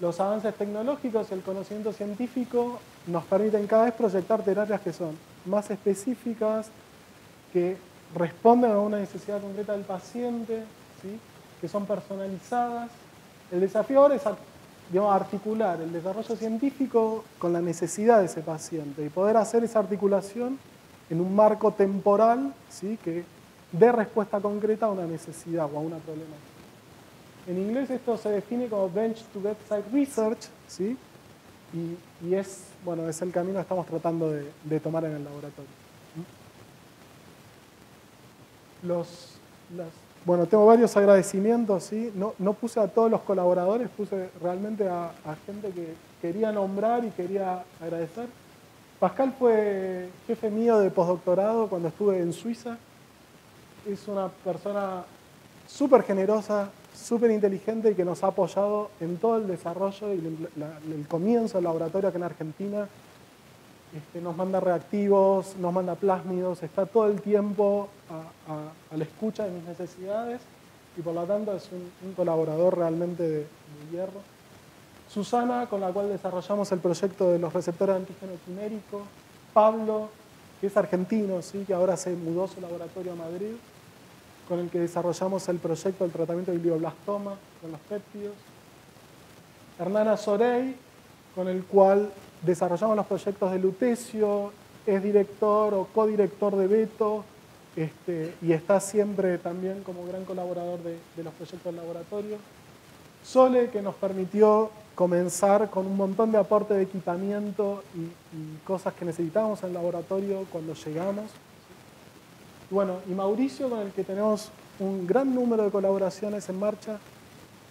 Los avances tecnológicos y el conocimiento científico nos permiten cada vez proyectar terapias que son más específicas, que responden a una necesidad concreta del paciente, que son personalizadas. El desafío ahora es digamos, articular el desarrollo científico con la necesidad de ese paciente y poder hacer esa articulación en un marco temporal ¿sí? que dé respuesta concreta a una necesidad o a una problemática. En inglés esto se define como Bench to Bedside Research, ¿sí? y, es, bueno, es el camino que estamos tratando de, tomar en el laboratorio. Los, las bueno, tengo varios agradecimientos, ¿sí? No, puse a todos los colaboradores, puse realmente a, gente que quería nombrar y quería agradecer. Pascal fue jefe mío de postdoctorado cuando estuve en Suiza. Es una persona súper generosa, súper inteligente y que nos ha apoyado en todo el desarrollo y el comienzo del laboratorio acá en Argentina este, nos manda reactivos, nos manda plásmidos, está todo el tiempo a, la escucha de mis necesidades y por lo tanto es un, colaborador realmente de, hierro. Susana, con la cual desarrollamos el proyecto de los receptores de antígeno quimérico. Pablo, que es argentino, ¿sí? que ahora se mudó su laboratorio a Madrid, con el que desarrollamos el proyecto del tratamiento del glioblastoma con los péptidos. Hernana Sorey, con el cual desarrollamos los proyectos de Lutecio, es director o codirector de Beto este, y está siempre también como gran colaborador de, los proyectos del laboratorio. Sole, que nos permitió comenzar con un montón de aporte de equipamiento y, cosas que necesitábamos en el laboratorio cuando llegamos. Y bueno, y Mauricio, con el que tenemos un gran número de colaboraciones en marcha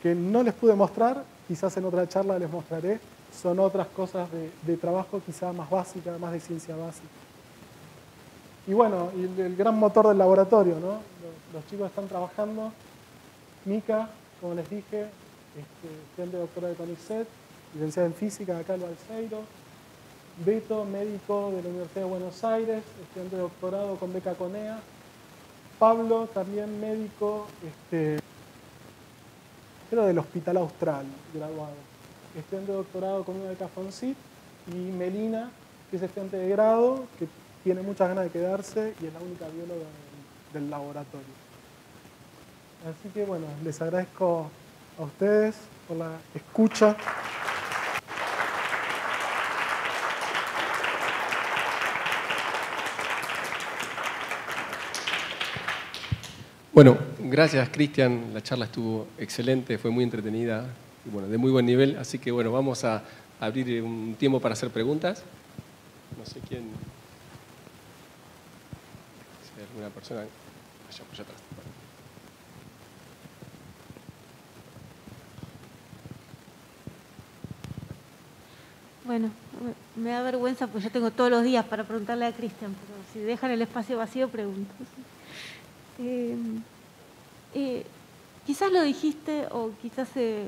que no les pude mostrar, quizás en otra charla les mostraré, son otras cosas de, trabajo quizá más básicas, más de ciencia básica. Y bueno, el, gran motor del laboratorio, ¿no? Los, chicos están trabajando. Mica, como les dije, este, estudiante de doctorado de CONICET, licenciada en física acá en Balseiro. Beto, médico de la Universidad de Buenos Aires, estudiante de doctorado con beca CONEA. Pablo, también médico, este, del Hospital Austral, graduado. Estudiante de doctorado con una beca FONCIT. Y Melina, que es estudiante de grado, que tiene muchas ganas de quedarse y es la única bióloga del, laboratorio. Así que bueno, les agradezco a ustedes por la escucha. Bueno, gracias Cristian, la charla estuvo excelente, fue muy entretenida bueno, de muy buen nivel, así que bueno, vamos a abrir un tiempo para hacer preguntas. No sé quién una persona allá allá atrás. Bueno, me da vergüenza porque yo tengo todos los días para preguntarle a Cristian, pero si dejan el espacio vacío, pregunto. Eh, eh, quizás lo dijiste o quizás se,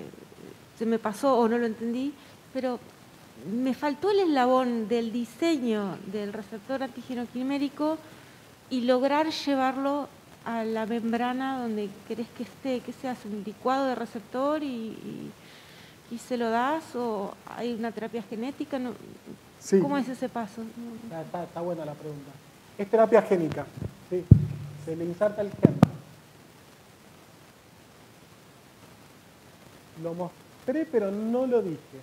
se, me pasó o no lo entendí, pero me faltó el eslabón del diseño del receptor antígeno quimérico y lograr llevarlo a la membrana donde querés que esté, que seas un licuado de receptor y, y, se lo das o hay una terapia genética. No, ¿Cómo es ese paso? Está, buena la pregunta. Es terapia génica. Sí. Se le inserta el gen. Lo mostré, pero no lo dije.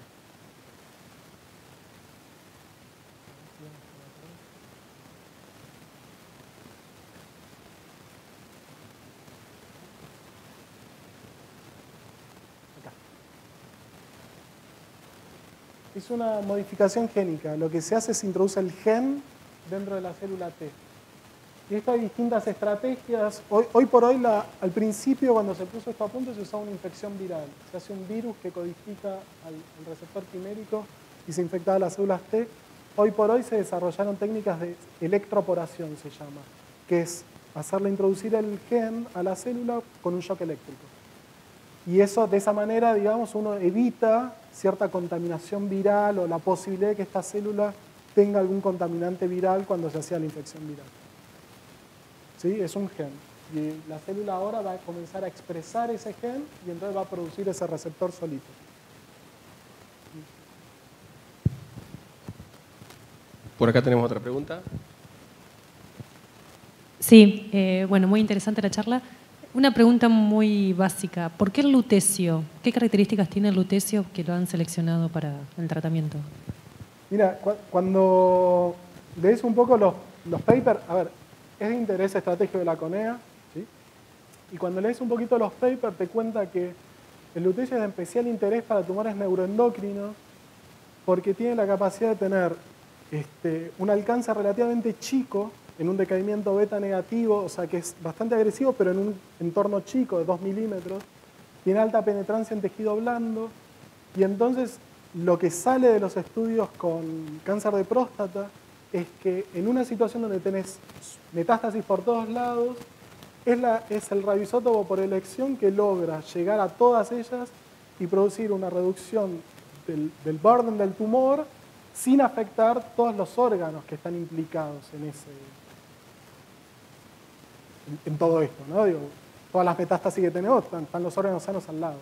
es una modificación génica. Lo que se hace es introduce el gen dentro de la célula T. Y esto hay distintas estrategias. Hoy, por hoy, al principio, cuando se puso esto a punto, se usaba una infección viral. Se hace un virus que codifica al, receptor quimérico y se infectaba las células T. Hoy por hoy se desarrollaron técnicas de electroporación, se llama, que es hacerle introducir el gen a la célula con un shock eléctrico. Y eso, de esa manera, digamos, uno evita cierta contaminación viral o la posibilidad de que esta célula tenga algún contaminante viral cuando se hacía la infección viral. ¿Sí? Es un gen. Y la célula ahora va a comenzar a expresar ese gen y entonces va a producir ese receptor solito. Por acá tenemos otra pregunta. Sí, eh, bueno, muy interesante la charla. Una pregunta muy básica. ¿Por qué el lutecio? ¿Qué características tiene el lutecio que lo han seleccionado para el tratamiento? Mira, cuando lees un poco los, papers, a ver, es de interés estratégico de la CONEA, ¿sí? y cuando lees un poquito los papers te cuenta que el lutecio es de especial interés para tumores neuroendocrinos porque tiene la capacidad de tener este, un alcance relativamente chico en un decaimiento beta negativo, o sea que es bastante agresivo, pero en un entorno chico de 2 milímetros, tiene alta penetrancia en tejido blando, y entonces lo que sale de los estudios con cáncer de próstata es que en una situación donde tenés metástasis por todos lados, es, la, es el radioisótopo por elección que logra llegar a todas ellas y producir una reducción del, del burden del tumor sin afectar todos los órganos que están implicados en ese, en, todo esto, ¿no? Digo, todas las metástasis que tenemos están, los órganos sanos al lado.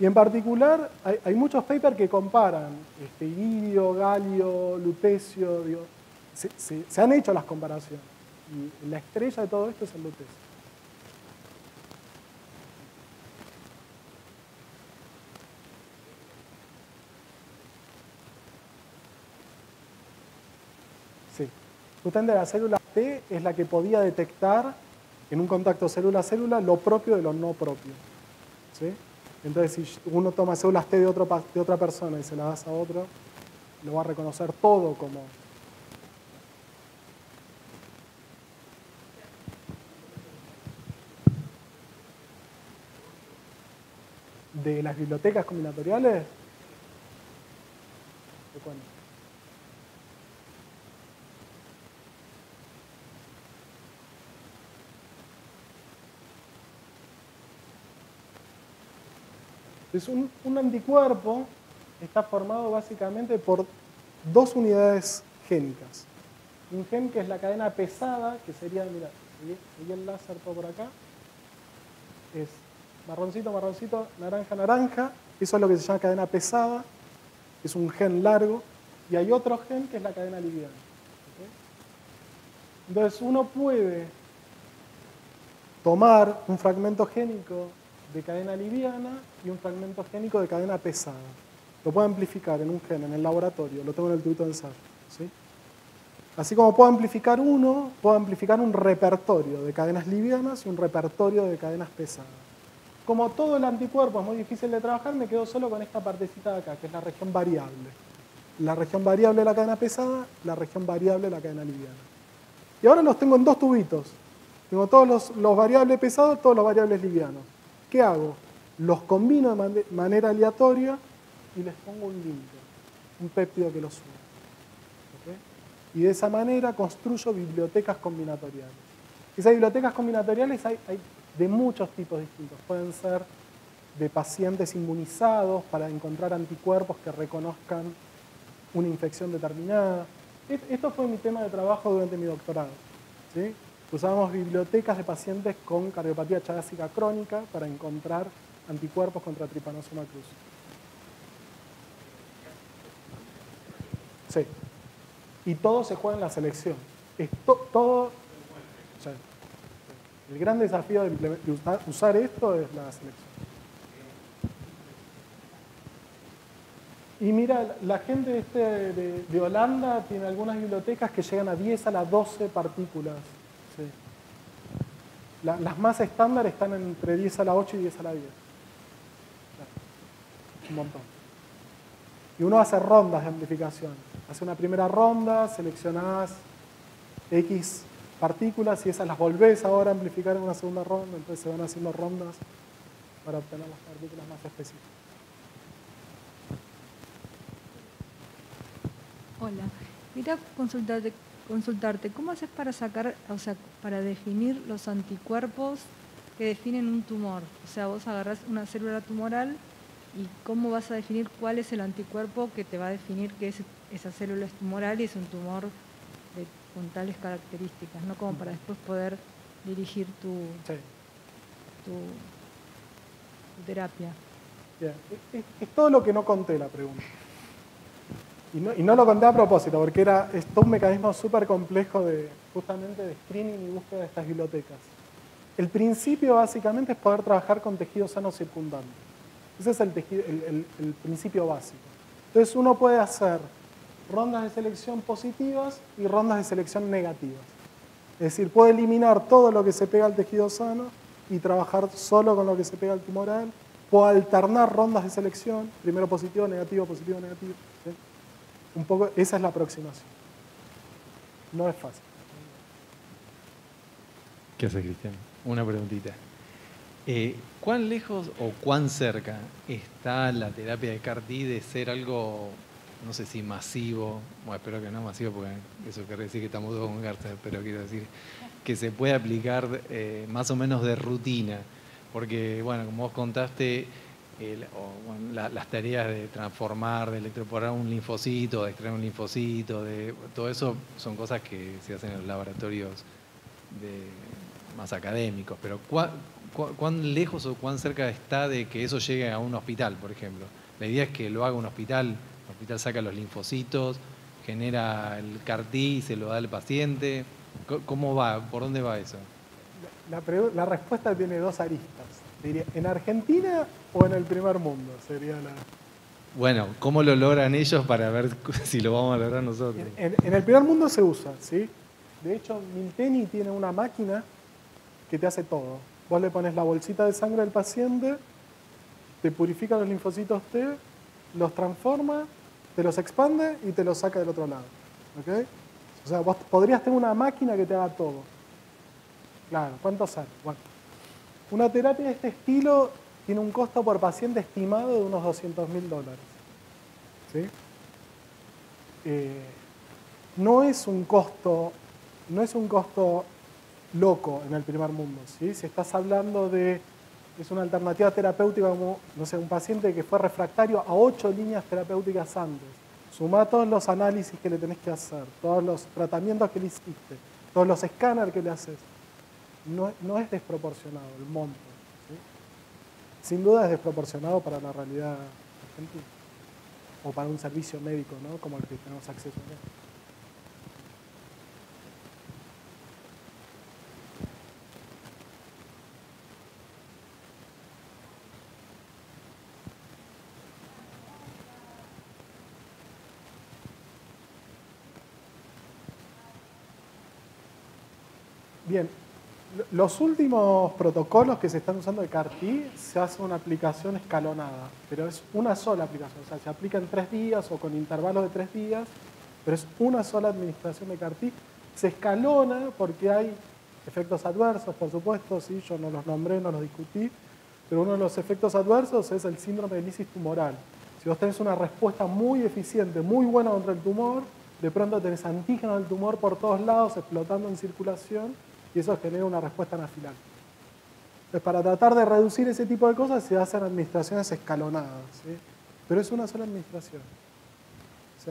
Y en particular hay, muchos papers que comparan este, galio, lutecio, se, han hecho las comparaciones. Y la estrella de todo esto es el lutecio. Sí. Justamente la célula T es la que podía detectar en un contacto célula-célula lo propio de lo no propio. ¿sí? Entonces, si uno toma células T de, otro, de otra persona y se las das a otro, lo va a reconocer todo como... De las bibliotecas combinatoriales, Entonces, un, anticuerpo está formado básicamente por dos unidades génicas. Un gen que es la cadena pesada, que sería, mira, seguí el láser todo por acá, es marroncito, marroncito, naranja, naranja, eso es lo que se llama cadena pesada, es un gen largo, y hay otro gen que es la cadena liviana. Entonces uno puede tomar un fragmento génico de cadena liviana y un fragmento génico de cadena pesada. Lo puedo amplificar en un gen en el laboratorio, lo tengo en el tubito de ensayo. ¿sí? Así como puedo amplificar uno, puedo amplificar un repertorio de cadenas livianas y un repertorio de cadenas pesadas. Como todo el anticuerpo es muy difícil de trabajar, me quedo solo con esta partecita de acá, que es la región variable. La región variable de la cadena pesada, la región variable de la cadena liviana. Y ahora los tengo en dos tubitos. Tengo todos los, variables pesados, todos los variables livianos. ¿Qué hago? Los combino de manera aleatoria y les pongo un límite, un péptido que los une. Y de esa manera construyo bibliotecas combinatoriales. Esas bibliotecas combinatoriales hay, de muchos tipos distintos. Pueden ser de pacientes inmunizados para encontrar anticuerpos que reconozcan una infección determinada. Esto fue mi tema de trabajo durante mi doctorado. ¿sí? Usábamos bibliotecas de pacientes con cardiopatía chagásica crónica para encontrar anticuerpos contra Trypanosoma cruzi. Sí. Y todo se juega en la selección. todo, el gran desafío de, usar esto es la selección. Y mira, la gente este de, Holanda tiene algunas bibliotecas que llegan a 10 a las 12 partículas. Las más estándar están entre 10 a la 8 y 10 a la 10. Un montón. Y uno hace rondas de amplificación. Hace una primera ronda, seleccionás X partículas y esas las volvés ahora a amplificar en una segunda ronda, entonces se van haciendo rondas para obtener las partículas más específicas. Hola, quería consultarte, consultarte, ¿cómo haces para sacar, o sea, para definir los anticuerpos que definen un tumor? O sea, vos agarrás una célula tumoral y cómo vas a definir cuál es el anticuerpo que te va a definir que esa célula es tumoral y es un tumor con tales características, ¿no? Como para después poder dirigir tu, tu, terapia. Es, todo lo que no conté la pregunta. Y no, y no, lo conté a propósito, porque era es todo un mecanismo súper complejo de justamente de screening y búsqueda de estas bibliotecas. El principio básicamente es poder trabajar con tejidos sanos circundantes. Ese es el, principio básico. Entonces uno puede hacer rondas de selección positivas y rondas de selección negativas. Es decir, puede eliminar todo lo que se pega al tejido sano y trabajar solo con lo que se pega al tumoral. Puede alternar rondas de selección, primero positivo, negativo, positivo, negativo. Un poco, esa es la aproximación. No es fácil. ¿Qué hace Cristian? Una preguntita. Eh, ¿Cuán lejos o cuán cerca está la terapia de CAR de ser algo, no sé si masivo, bueno, espero que no masivo porque eso quiere decir que estamos todos con cárcel, pero quiero decir que se puede aplicar eh, más o menos de rutina? Porque, bueno, como vos contaste, las tareas de transformar, de electroporar un linfocito, de extraer un linfocito, de, todo eso son cosas que se hacen en los laboratorios más académicos, pero cuán lejos o cuán cerca está de que eso llegue a un hospital, por ejemplo. La idea es que lo haga un hospital, el hospital saca los linfocitos, genera el CAR-T, se lo da al paciente. ¿Cómo va? ¿Por dónde va eso? La, respuesta tiene dos aristas. Diría, ¿en Argentina o en el primer mundo? Sería la... Bueno, ¿cómo lo logran ellos para ver si lo vamos a lograr nosotros? En, en el primer mundo se usa, ¿sí? De hecho, Milteni tiene una máquina que te hace todo. Vos le pones la bolsita de sangre del paciente, te purifica los linfocitos T, los transforma, te los expande y te los saca del otro lado. ¿Ok? O sea, vos podrías tener una máquina que te haga todo. Claro, ¿cuánto sale? Bueno, una terapia de este estilo tiene un costo por paciente estimado de unos 200 mil dólares. Eh, no es un costo, no es un costo loco en el primer mundo. Si estás hablando de es una alternativa terapéutica no sé, un paciente que fue refractario a ocho líneas terapéuticas antes. Suma todos los análisis que le tenés que hacer, todos los tratamientos que le hiciste, todos los escáneres que le haces. No, no es desproporcionado el monto. Sin duda es desproporcionado para la realidad argentina o para un servicio médico ¿no? como el que tenemos acceso a él. Bien, los últimos protocolos que se están usando de CAR-T se hace una aplicación escalonada, pero es una sola aplicación, o sea, se aplica en tres días o con intervalos de tres días, pero es una sola administración de CAR-T. Se escalona porque hay efectos adversos, por supuesto, sí, yo no los nombré, no los discutí, pero uno de los efectos adversos es el síndrome de lisis tumoral. Si vos tenés una respuesta muy eficiente, muy buena contra el tumor, de pronto tenés antígeno del tumor por todos lados explotando en circulación y eso genera una respuesta anafiláctica. Entonces, para tratar de reducir ese tipo de cosas se hacen administraciones escalonadas, ¿sí? pero es una sola administración. Sí.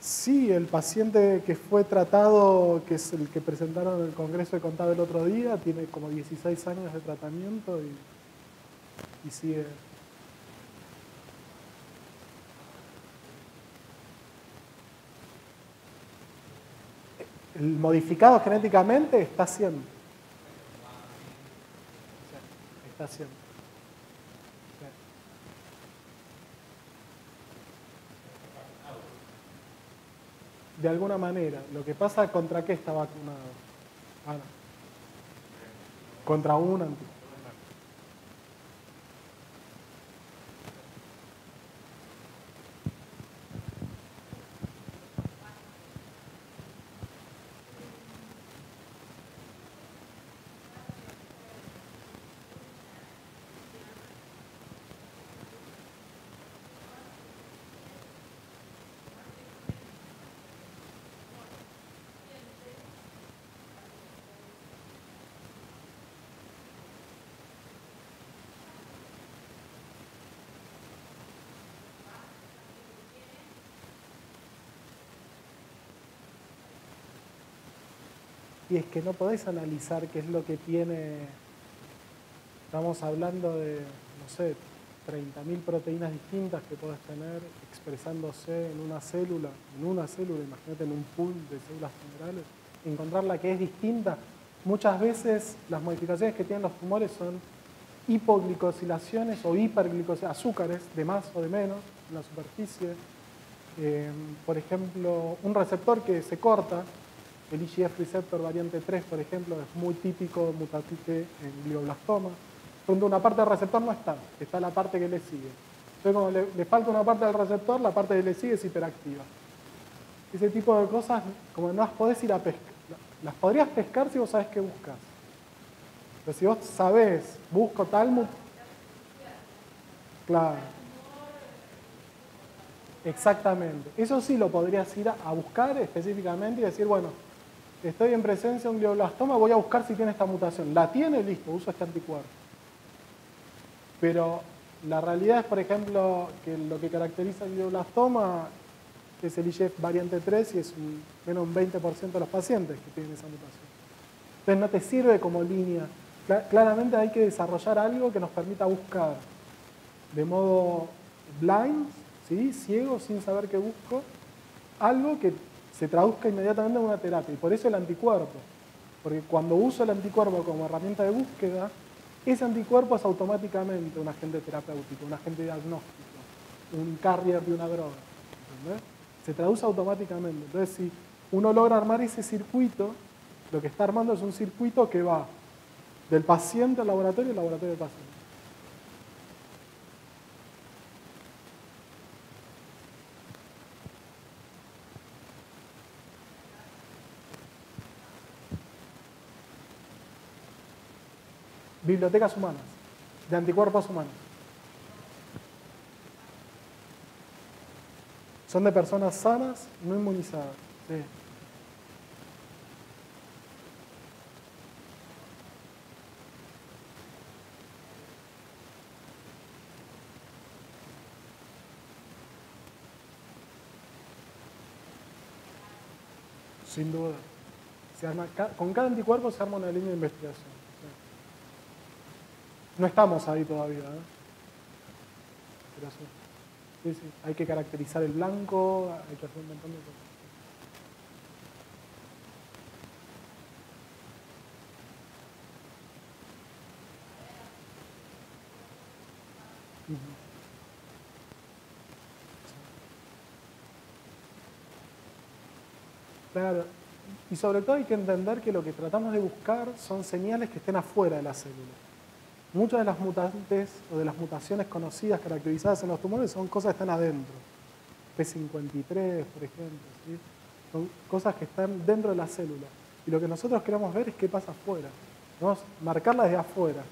Sí, el paciente que fue tratado, que es el que presentaron en el Congreso de Contado el otro día, tiene como 16 años de tratamiento y, y sigue modificado genéticamente está haciendo. Está haciendo. De alguna manera. Lo que pasa, ¿contra qué está vacunado? Contra un anticuerpo. Y es que no podés analizar qué es lo que tiene, estamos hablando de, no sé, 30.000 proteínas distintas que podés tener expresándose en una célula, en una célula, imagínate en un pool de células tumorales, encontrar la que es distinta. Muchas veces las modificaciones que tienen los tumores son hipoglicosilaciones o hiperglicosilaciones, azúcares de más o de menos en la superficie. Eh, por ejemplo, un receptor que se corta, el IGF receptor variante 3, por ejemplo, es muy típico mutatique en glioblastoma. Donde una parte del receptor no está, está la parte que le sigue. Entonces, cuando le, falta una parte del receptor, la parte que le sigue es hiperactiva. Ese tipo de cosas, como no las podés ir a pescar, las podrías pescar si vos sabés qué buscas. Pero si vos sabés, busco tal... Claro. Exactamente. Eso sí lo podrías ir a buscar específicamente y decir, bueno, estoy en presencia de un glioblastoma, voy a buscar si tiene esta mutación. La tiene, listo, uso este anticuerpo. Pero la realidad es, por ejemplo, que lo que caracteriza el glioblastoma es el IGF variante 3 y es un, menos un 20% de los pacientes que tienen esa mutación. Entonces no te sirve como línea. Claramente hay que desarrollar algo que nos permita buscar de modo blind, ¿sí? ciego, sin saber qué busco, algo que se traduzca inmediatamente en una terapia. Y por eso el anticuerpo. Porque cuando uso el anticuerpo como herramienta de búsqueda, ese anticuerpo es automáticamente un agente terapéutico, un agente diagnóstico, un carrier de una droga. Se traduce automáticamente. Entonces, si uno logra armar ese circuito, lo que está armando es un circuito que va del paciente al laboratorio y del laboratorio al paciente. bibliotecas humanas, de anticuerpos humanos. Son de personas sanas, no inmunizadas. Sí. Sin duda. Con cada anticuerpo se arma una línea de investigación. No estamos ahí todavía. ¿eh? Sí. Sí, Hay que caracterizar el blanco, hay que hacer un montón de cosas. Claro, y sobre todo hay que entender que lo que tratamos de buscar son señales que estén afuera de la célula. Muchas de las mutantes o de las mutaciones conocidas, caracterizadas en los tumores, son cosas que están adentro. P53, por ejemplo, son cosas que están dentro de la célula. Y lo que nosotros queremos ver es qué pasa afuera. Vamos a marcarla desde afuera.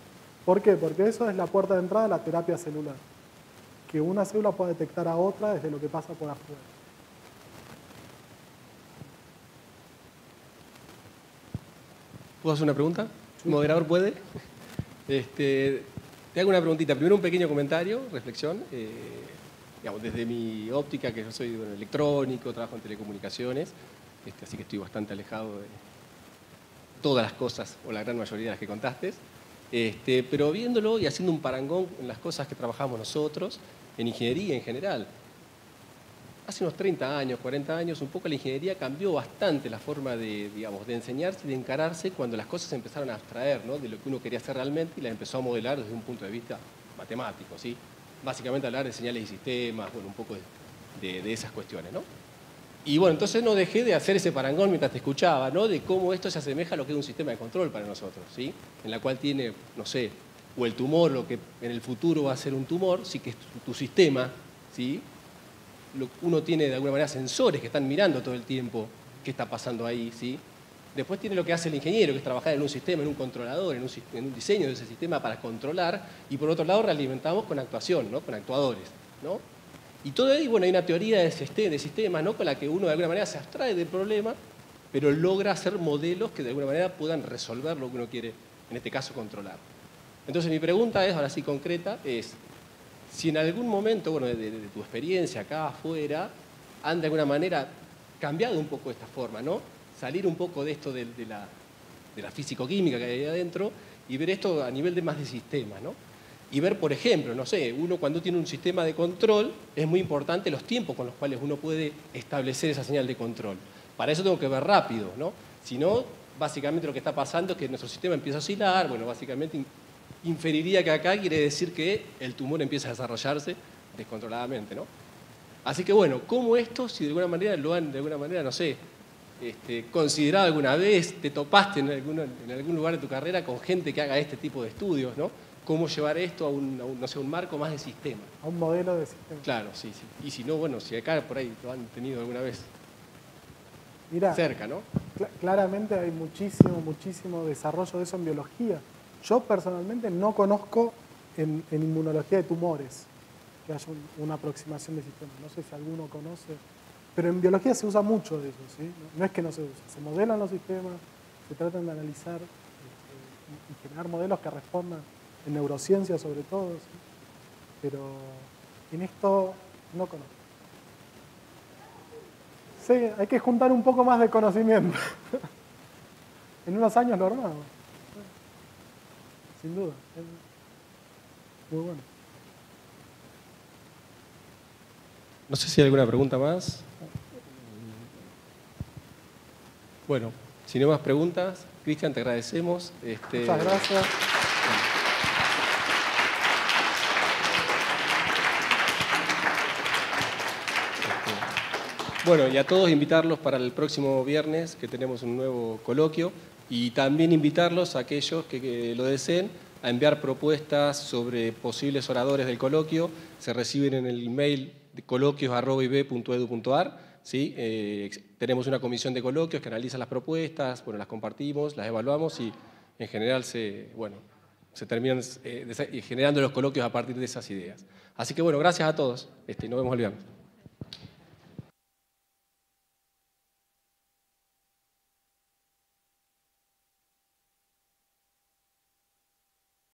¿Por qué? Porque eso es la puerta de entrada de la terapia celular. Que una célula pueda detectar a otra desde lo que pasa por afuera. ¿Puedo hacer una pregunta? ¿Moderador puede? Este, te hago una preguntita. Primero un pequeño comentario, reflexión. Eh, desde mi óptica, que yo soy electrónico, trabajo en telecomunicaciones, este, así que estoy bastante alejado de todas las cosas, o la gran mayoría de las que contaste. Este, pero viéndolo y haciendo un parangón en las cosas que trabajamos nosotros, en ingeniería en general, hace unos 30 años, 40 años, un poco la ingeniería cambió bastante la forma de, digamos, de enseñarse y de encararse cuando las cosas empezaron a abstraer de lo que uno quería hacer realmente y la empezó a modelar desde un punto de vista matemático, ¿sí? Básicamente hablar de señales y sistemas, bueno, un poco de, esas cuestiones, ¿no? Y bueno, entonces no dejé de hacer ese parangón mientras te escuchaba, ¿no? De cómo esto se asemeja a lo que es un sistema de control para nosotros, ¿sí? En la cual tiene, no sé, o el tumor, lo que en el futuro va a ser un tumor, sí que es tu sistema, ¿sí? Uno tiene de alguna manera sensores que están mirando todo el tiempo qué está pasando ahí, ¿sí? Después tiene lo que hace el ingeniero, que es trabajar en un sistema, en un controlador, en un, diseño de ese sistema para controlar, y por otro lado realimentamos con actuación, ¿no? con actuadores. ¿no? Y todo ahí, bueno, hay una teoría de, de sistemas ¿no? con la que uno de alguna manera se abstrae del problema, pero logra hacer modelos que de alguna manera puedan resolver lo que uno quiere, en este caso, controlar. Entonces mi pregunta es, ahora sí concreta, es, si en algún momento, bueno, de, tu experiencia acá afuera, han de alguna manera cambiado un poco esta forma, ¿no? Salir un poco de esto de, la, de la físico-química que hay adentro y ver esto a nivel de más de sistema, ¿no? Y ver, por ejemplo, no sé, uno cuando tiene un sistema de control, es muy importante los tiempos con los cuales uno puede establecer esa señal de control. Para eso tengo que ver rápido, ¿no? Si no, básicamente lo que está pasando es que nuestro sistema empieza a oscilar, bueno, básicamente inferiría que acá quiere decir que el tumor empieza a desarrollarse descontroladamente, ¿no? Así que bueno, ¿cómo esto, si de alguna manera lo han, de alguna manera, no sé, este, considerado alguna vez, te topaste en, en algún lugar de tu carrera con gente que haga este tipo de estudios, ¿no? ¿Cómo llevar esto a un, no sé, un marco más de sistema? A un modelo de sistema. Claro, sí, sí. Y si no, bueno, si acá por ahí lo han tenido alguna vez cerca, ¿no? claramente hay muchísimo, muchísimo desarrollo de eso en biología. Yo personalmente no conozco en, inmunología de tumores que haya una aproximación de sistemas. No sé si alguno conoce, pero en biología se usa mucho de eso. ¿sí? No, es que no se usa, se modelan los sistemas, se tratan de analizar este, y generar modelos que respondan en neurociencia sobre todo, pero en esto no conozco. Sí, hay que juntar un poco más de conocimiento. en unos años armamos sin duda. muy bueno. No sé si hay alguna pregunta más. Bueno, si no más preguntas, Cristian, te agradecemos. Este... Muchas gracias. Bueno, y a todos invitarlos para el próximo viernes, que tenemos un nuevo coloquio. Y también invitarlos a aquellos que, lo deseen a enviar propuestas sobre posibles oradores del coloquio. Se reciben en el email coloquios.ib.edu.ar. ¿sí? Eh, tenemos una comisión de coloquios que analiza las propuestas, bueno, las compartimos, las evaluamos y en general se, bueno, se terminan eh, generando los coloquios a partir de esas ideas. Así que bueno, gracias a todos. Este, nos vemos el viernes.